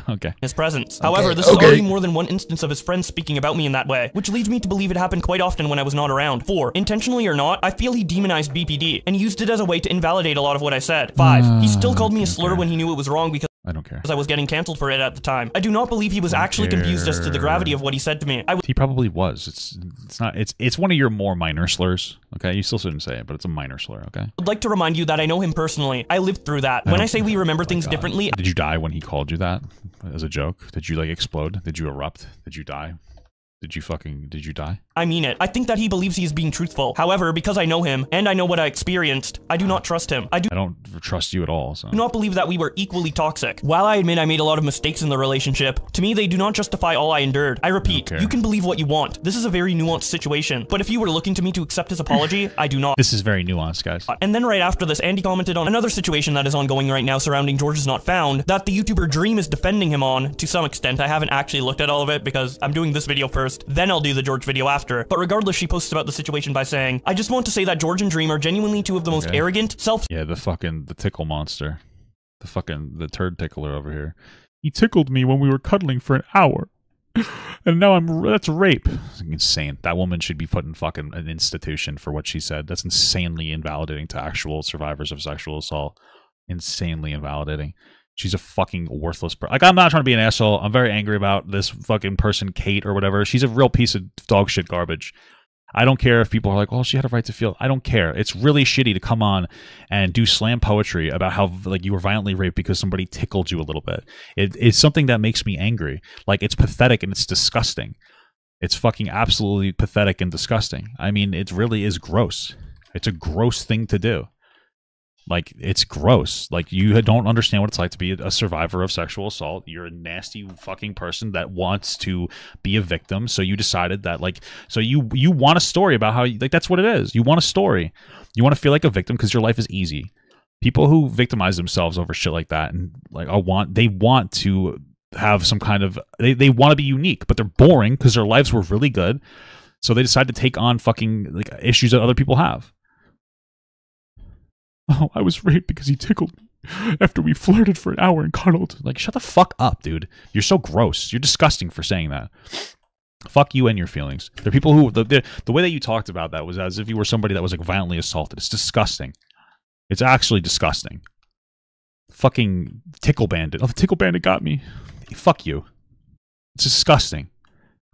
okay. his presence. However, this is already more than one instance of his friends speaking about me in that way, which leads me to believe it happened quite often when I was not around. Four, intentionally or not, I feel he demonized BPD and used it as a way to invalidate a lot of what I said. Five, he ah, still called me a slur when he knew it was wrong because I don't care. I was getting canceled for it at the time. I do not believe he was actually confused as to the gravity of what he said to me. I He probably was. It's it's not it's it's one of your more minor slurs. Okay, you still shouldn't say it, but it's a minor slur. Okay. I'd like to remind you that I know him personally. I lived through that. When I say we remember oh things differently, Did you die when he called you that as a joke? Did you like explode? Did you erupt? Did you die? Did you fucking did you die? I mean it. I think that he believes he is being truthful. However, because I know him, and I know what I experienced, I do not trust him. I do I don't trust you at all. So do not believe that we were equally toxic. While I admit I made a lot of mistakes in the relationship, to me they do not justify all I endured. I repeat, Okay. you can believe what you want. This is a very nuanced situation. But if you were looking to me to accept his apology, I do not. this is very nuanced, guys. Uh, and then right after this, Andy commented on another situation that is ongoing right now surrounding George is not found, that the YouTuber Dream is defending him on, to some extent. I haven't actually looked at all of it because I'm doing this video first, then I'll do the George video after. But regardless, she posts about the situation by saying, I just want to say that George and Dream are genuinely two of the most Okay. arrogant, self Yeah, the fucking the tickle monster, the fucking the turd tickler over here. He tickled me when we were cuddling for an hour, and now I'm that's rape. It's insane. That woman should be put in fucking an institution for what she said. That's insanely invalidating to actual survivors of sexual assault. Insanely invalidating. She's a fucking worthless person. Like I'm not trying to be an asshole. I'm very angry about this fucking person, Kate or whatever. She's a real piece of dog shit garbage. I don't care if people are like, "Well, she had a right to feel." I don't care. It's really shitty to come on and do slam poetry about how like you were violently raped because somebody tickled you a little bit. It, it's something that makes me angry. Like it's pathetic and it's disgusting. It's fucking absolutely pathetic and disgusting. I mean, it really is gross. It's a gross thing to do. Like it's gross. Like you don't understand what it's like to be a survivor of sexual assault. You're a nasty fucking person that wants to be a victim. So you decided that like so you you want a story about how you, like that's what it is. You want a story. You want to feel like a victim because your life is easy. People who victimize themselves over shit like that and like I want they want to have some kind of they, they want to be unique, but they're boring because their lives were really good. So they decide to take on fucking like issues that other people have. Oh, I was raped because he tickled me after we flirted for an hour and cuddled. Like, shut the fuck up, dude. You're so gross. You're disgusting for saying that. Fuck you and your feelings. There are people who the, the way that you talked about that was as if you were somebody that was like violently assaulted. It's disgusting. It's actually disgusting. Fucking tickle bandit. Oh, the tickle bandit got me. Fuck you. It's disgusting.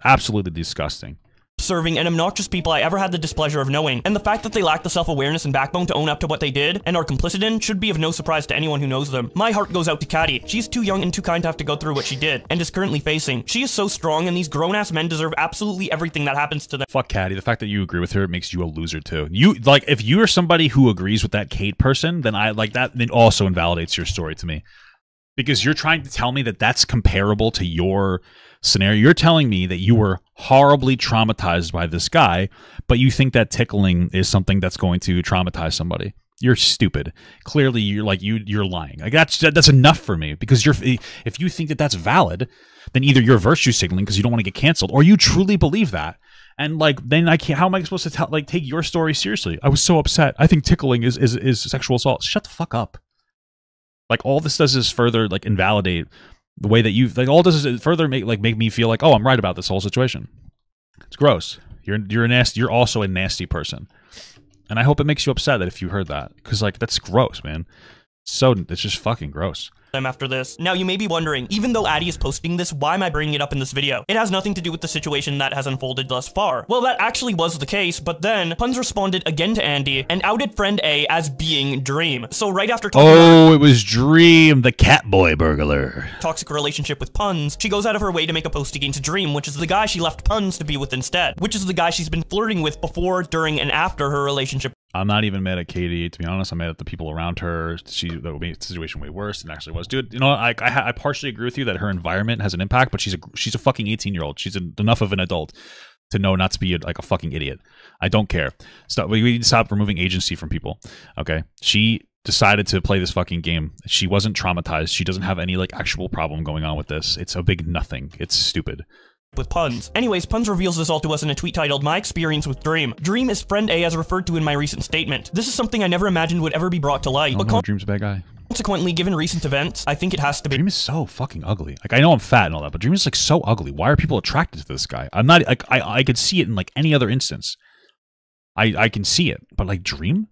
Absolutely disgusting. Serving and obnoxious people I ever had the displeasure of knowing, and the fact that they lack the self-awareness and backbone to own up to what they did and are complicit in should be of no surprise to anyone who knows them. My heart goes out to Caddy. She's too young and too kind to have to go through what she did, and is currently facing. She is so strong, and these grown-ass men deserve absolutely everything that happens to them. Fuck Caddy. The fact that you agree with her makes you a loser too. You like if you're somebody who agrees with that Kate person, then I like that. Then also invalidates your story to me because you're trying to tell me that that's comparable to your scenario. You're telling me that you were horribly traumatized by this guy, but you think that tickling is something that's going to traumatize somebody. You're stupid. Clearly, you're like you. You're lying. Like that's that's enough for me because you're. If you think that that's valid, then either you're virtue signaling because you don't want to get canceled, or you truly believe that. And like, then I can't. How am I supposed to tell? Like, take your story seriously? I was so upset. I think tickling is is is sexual assault. Shut the fuck up. Like all this does is further like invalidate the way that you like. All this is further make like make me feel like oh I'm right about this whole situation. It's gross. You're you're a nasty. You're also a nasty person, and I hope it makes you upset that if you heard that because like that's gross, man. So it's just fucking gross. Them after this. Now, you may be wondering, even though Addy is posting this, why am I bringing it up in this video? It has nothing to do with the situation that has unfolded thus far. Well, that actually was the case, but then Punz responded again to Andy and outed friend A as being Dream. So right after Oh, it was Dream, the cat boy burglar. toxic relationship with Punz, she goes out of her way to make a post against Dream, which is the guy she left Punz to be with instead, which is the guy she's been flirting with before, during, and after her relationship I'm not even mad at Katie. To be honest, I'm mad at the people around her. She that made the situation way worse than actually was. Dude, you know, I, I I partially agree with you that her environment has an impact, but she's a she's a fucking 18 year old. She's enough of an adult to know not to be a, like a fucking idiot. I don't care. Stop. We need to stop removing agency from people. Okay, she decided to play this fucking game. She wasn't traumatized. She doesn't have any like actual problem going on with this. It's a big nothing. It's stupid. With Punz. Anyways, Punz reveals this all to us in a tweet titled My Experience with Dream. Dream is friend A as referred to in my recent statement. This is something I never imagined would ever be brought to light, but no, Dream's a bad guy. consequently, given recent events, I think it has to be. Dream is so fucking ugly. Like I know I'm fat and all that, but Dream is like so ugly. Why are people attracted to this guy? I'm not like I I could see it in like any other instance. I I can see it, but like Dream,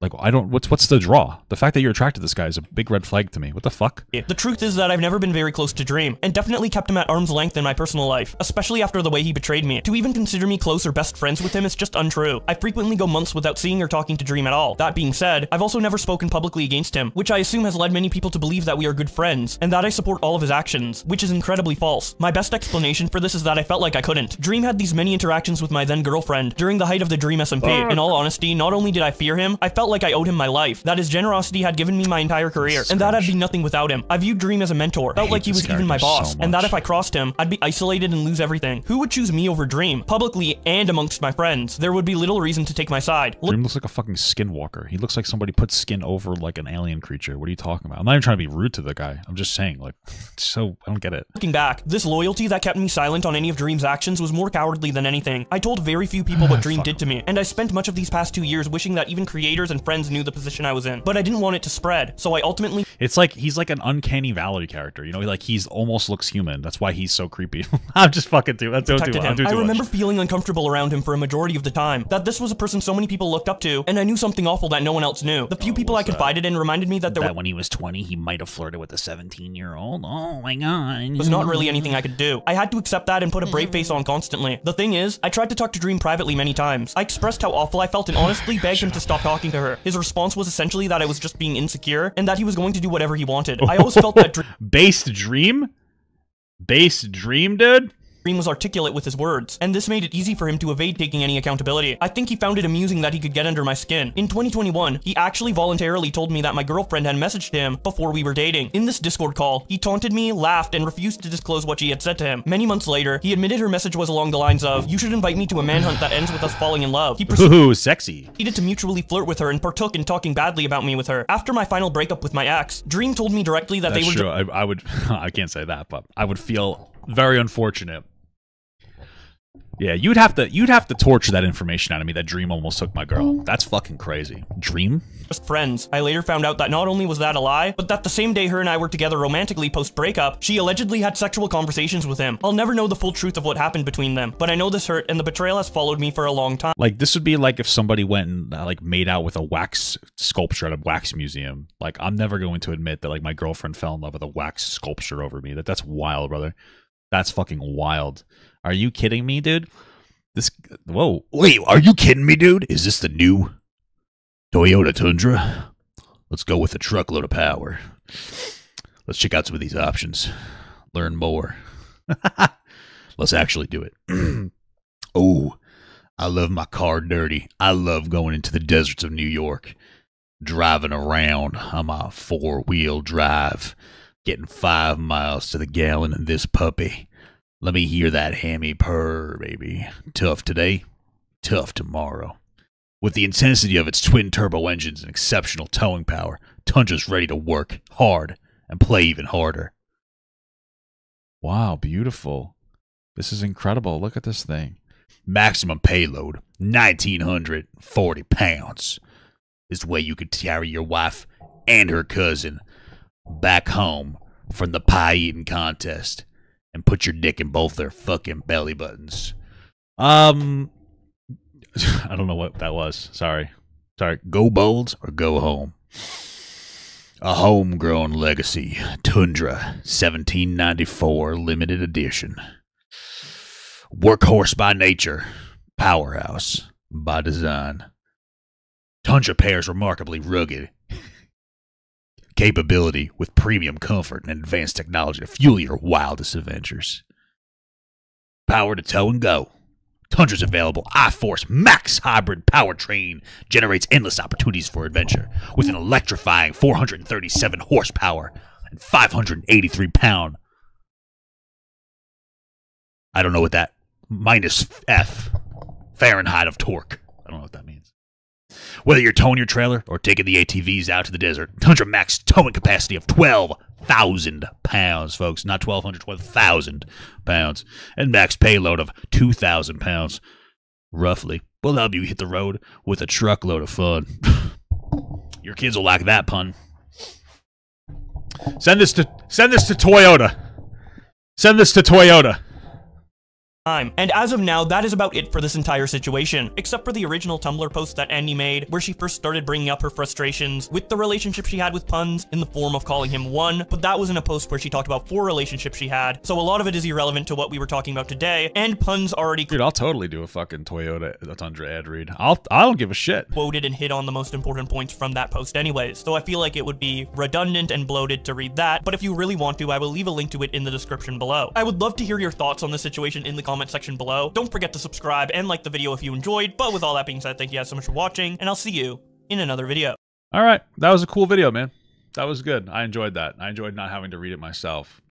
Like I don't. What's what's the draw? The fact that you're attracted to this guy is a big red flag to me. What the fuck? The truth is that I've never been very close to Dream, and definitely kept him at arm's length in my personal life, especially after the way he betrayed me. To even consider me close or best friends with him is just untrue. I frequently go months without seeing or talking to Dream at all. That being said, I've also never spoken publicly against him, which I assume has led many people to believe that we are good friends, and that I support all of his actions, which is incredibly false. My best explanation for this is that I felt like I couldn't. Dream had these many interactions with my then girlfriend during the height of the Dream SMP. In all honesty, not only did I fear him, I felt like I owed him my life that his generosity had given me my entire career, and that I'd be nothing without him. I viewed Dream as a mentor, felt like he was even my boss, so and that if I crossed him, I'd be isolated and lose everything. Who would choose me over Dream? Publicly and amongst my friends, there would be little reason to take my side. Look Dream looks like a fucking skinwalker. He looks like somebody put skin over like an alien creature. What are you talking about? I'm not even trying to be rude to the guy. I'm just saying, like, so I don't get it. Looking back, this loyalty that kept me silent on any of Dream's actions was more cowardly than anything. I told very few people what Dream did to me, and I spent much of these past two years wishing that even creators and friends knew the position I was in. But I didn't want it to spread, so I ultimately. It's like he's like an uncanny valley character, you know, like he's almost looks human. That's why he's so creepy. I'm just fucking too. Don't do, him. do I remember much. feeling uncomfortable around him for a majority of the time. That this was a person so many people looked up to, and I knew something awful that no one else knew. The few oh, people I confided that? in reminded me that there that when he was 20, he might have flirted with a 17 year old. Oh my god. Was not really anything I could do. I had to accept that and put a brave face on constantly. The thing is, I tried to talk to Dream privately many times. I expressed how awful I felt and honestly begged him to stop talking to her. His response was essentially that I was just being insecure and that he was going to do whatever he wanted. I always felt that. Base dream? Base dream, dude? Was articulate with his words, and this made it easy for him to evade taking any accountability. I think he found it amusing that he could get under my skin. In 2021, he actually voluntarily told me that my girlfriend had messaged him before we were dating. In this Discord call, he taunted me, laughed, and refused to disclose what she had said to him. Many months later, he admitted her message was along the lines of, you should invite me to a manhunt that ends with us falling in love. He proceeded Ooh, sexy. to mutually flirt with her and partook in talking badly about me with her. After my final breakup with my ex, Dream told me directly that That's they were- true. I, I would, I can't say that, but I would feel very unfortunate yeah, you'd have to you'd have to torture that information out of me that Dream almost took my girl. That's fucking crazy. Dream? Just friends. I later found out that not only was that a lie, but that the same day her and I were together romantically post-breakup, she allegedly had sexual conversations with him. I'll never know the full truth of what happened between them, but I know this hurt and the betrayal has followed me for a long time. Like this would be like if somebody went and uh, like made out with a wax sculpture at a wax museum. Like I'm never going to admit that like my girlfriend fell in love with a wax sculpture over me. That that's wild, brother. That's fucking wild. Are you kidding me, dude? This whoa, wait, are you kidding me, dude? Is this the new Toyota Tundra? Let's go with a truckload of power. Let's check out some of these options. Learn more. Let's actually do it. oh, I love my car dirty. I love going into the deserts of New York, driving around on my four wheel drive, getting five miles to the gallon in this puppy. Let me hear that hammy purr, baby. Tough today, tough tomorrow. With the intensity of its twin turbo engines and exceptional towing power, Tundra's ready to work hard and play even harder. Wow, beautiful. This is incredible. Look at this thing. Maximum payload 1,940 pounds. This way you could carry your wife and her cousin back home from the pie eating contest and put your dick in both their fucking belly buttons. Um, I don't know what that was. Sorry. Sorry. Go bold or go home. A homegrown legacy. Tundra 1794 limited edition. Workhorse by nature. Powerhouse by design. Tundra pairs remarkably rugged capability with premium comfort and advanced technology to fuel your wildest adventures. Power to tow and go. Tundra's available iForce Max hybrid powertrain generates endless opportunities for adventure with an electrifying 437 horsepower and 583 pound. I don't know what that minus F Fahrenheit of torque. I don't know what that means. Whether you're towing your trailer or taking the ATVs out to the desert, Tundra Max towing capacity of 12,000 pounds, folks. Not 1,200, 12,000 pounds. And max payload of 2,000 pounds, roughly. Will help you hit the road with a truckload of fun. your kids will like that pun. Send this to send this to Toyota. Send this to Toyota time. And as of now, that is about it for this entire situation, except for the original Tumblr post that Andy made, where she first started bringing up her frustrations with the relationship she had with Punz in the form of calling him one, but that was in a post where she talked about four relationships she had, so a lot of it is irrelevant to what we were talking about today, and Punz already Dude, I'll totally do a fucking Toyota Tundra ad read. I'll I don't give a shit. quoted and hit on the most important points from that post anyways, so I feel like it would be redundant and bloated to read that, but if you really want to, I will leave a link to it in the description below. I would love to hear your thoughts on this situation in the comment section below. Don't forget to subscribe and like the video if you enjoyed, but with all that being said, thank you guys so much for watching, and I'll see you in another video. All right, that was a cool video, man. That was good. I enjoyed that. I enjoyed not having to read it myself.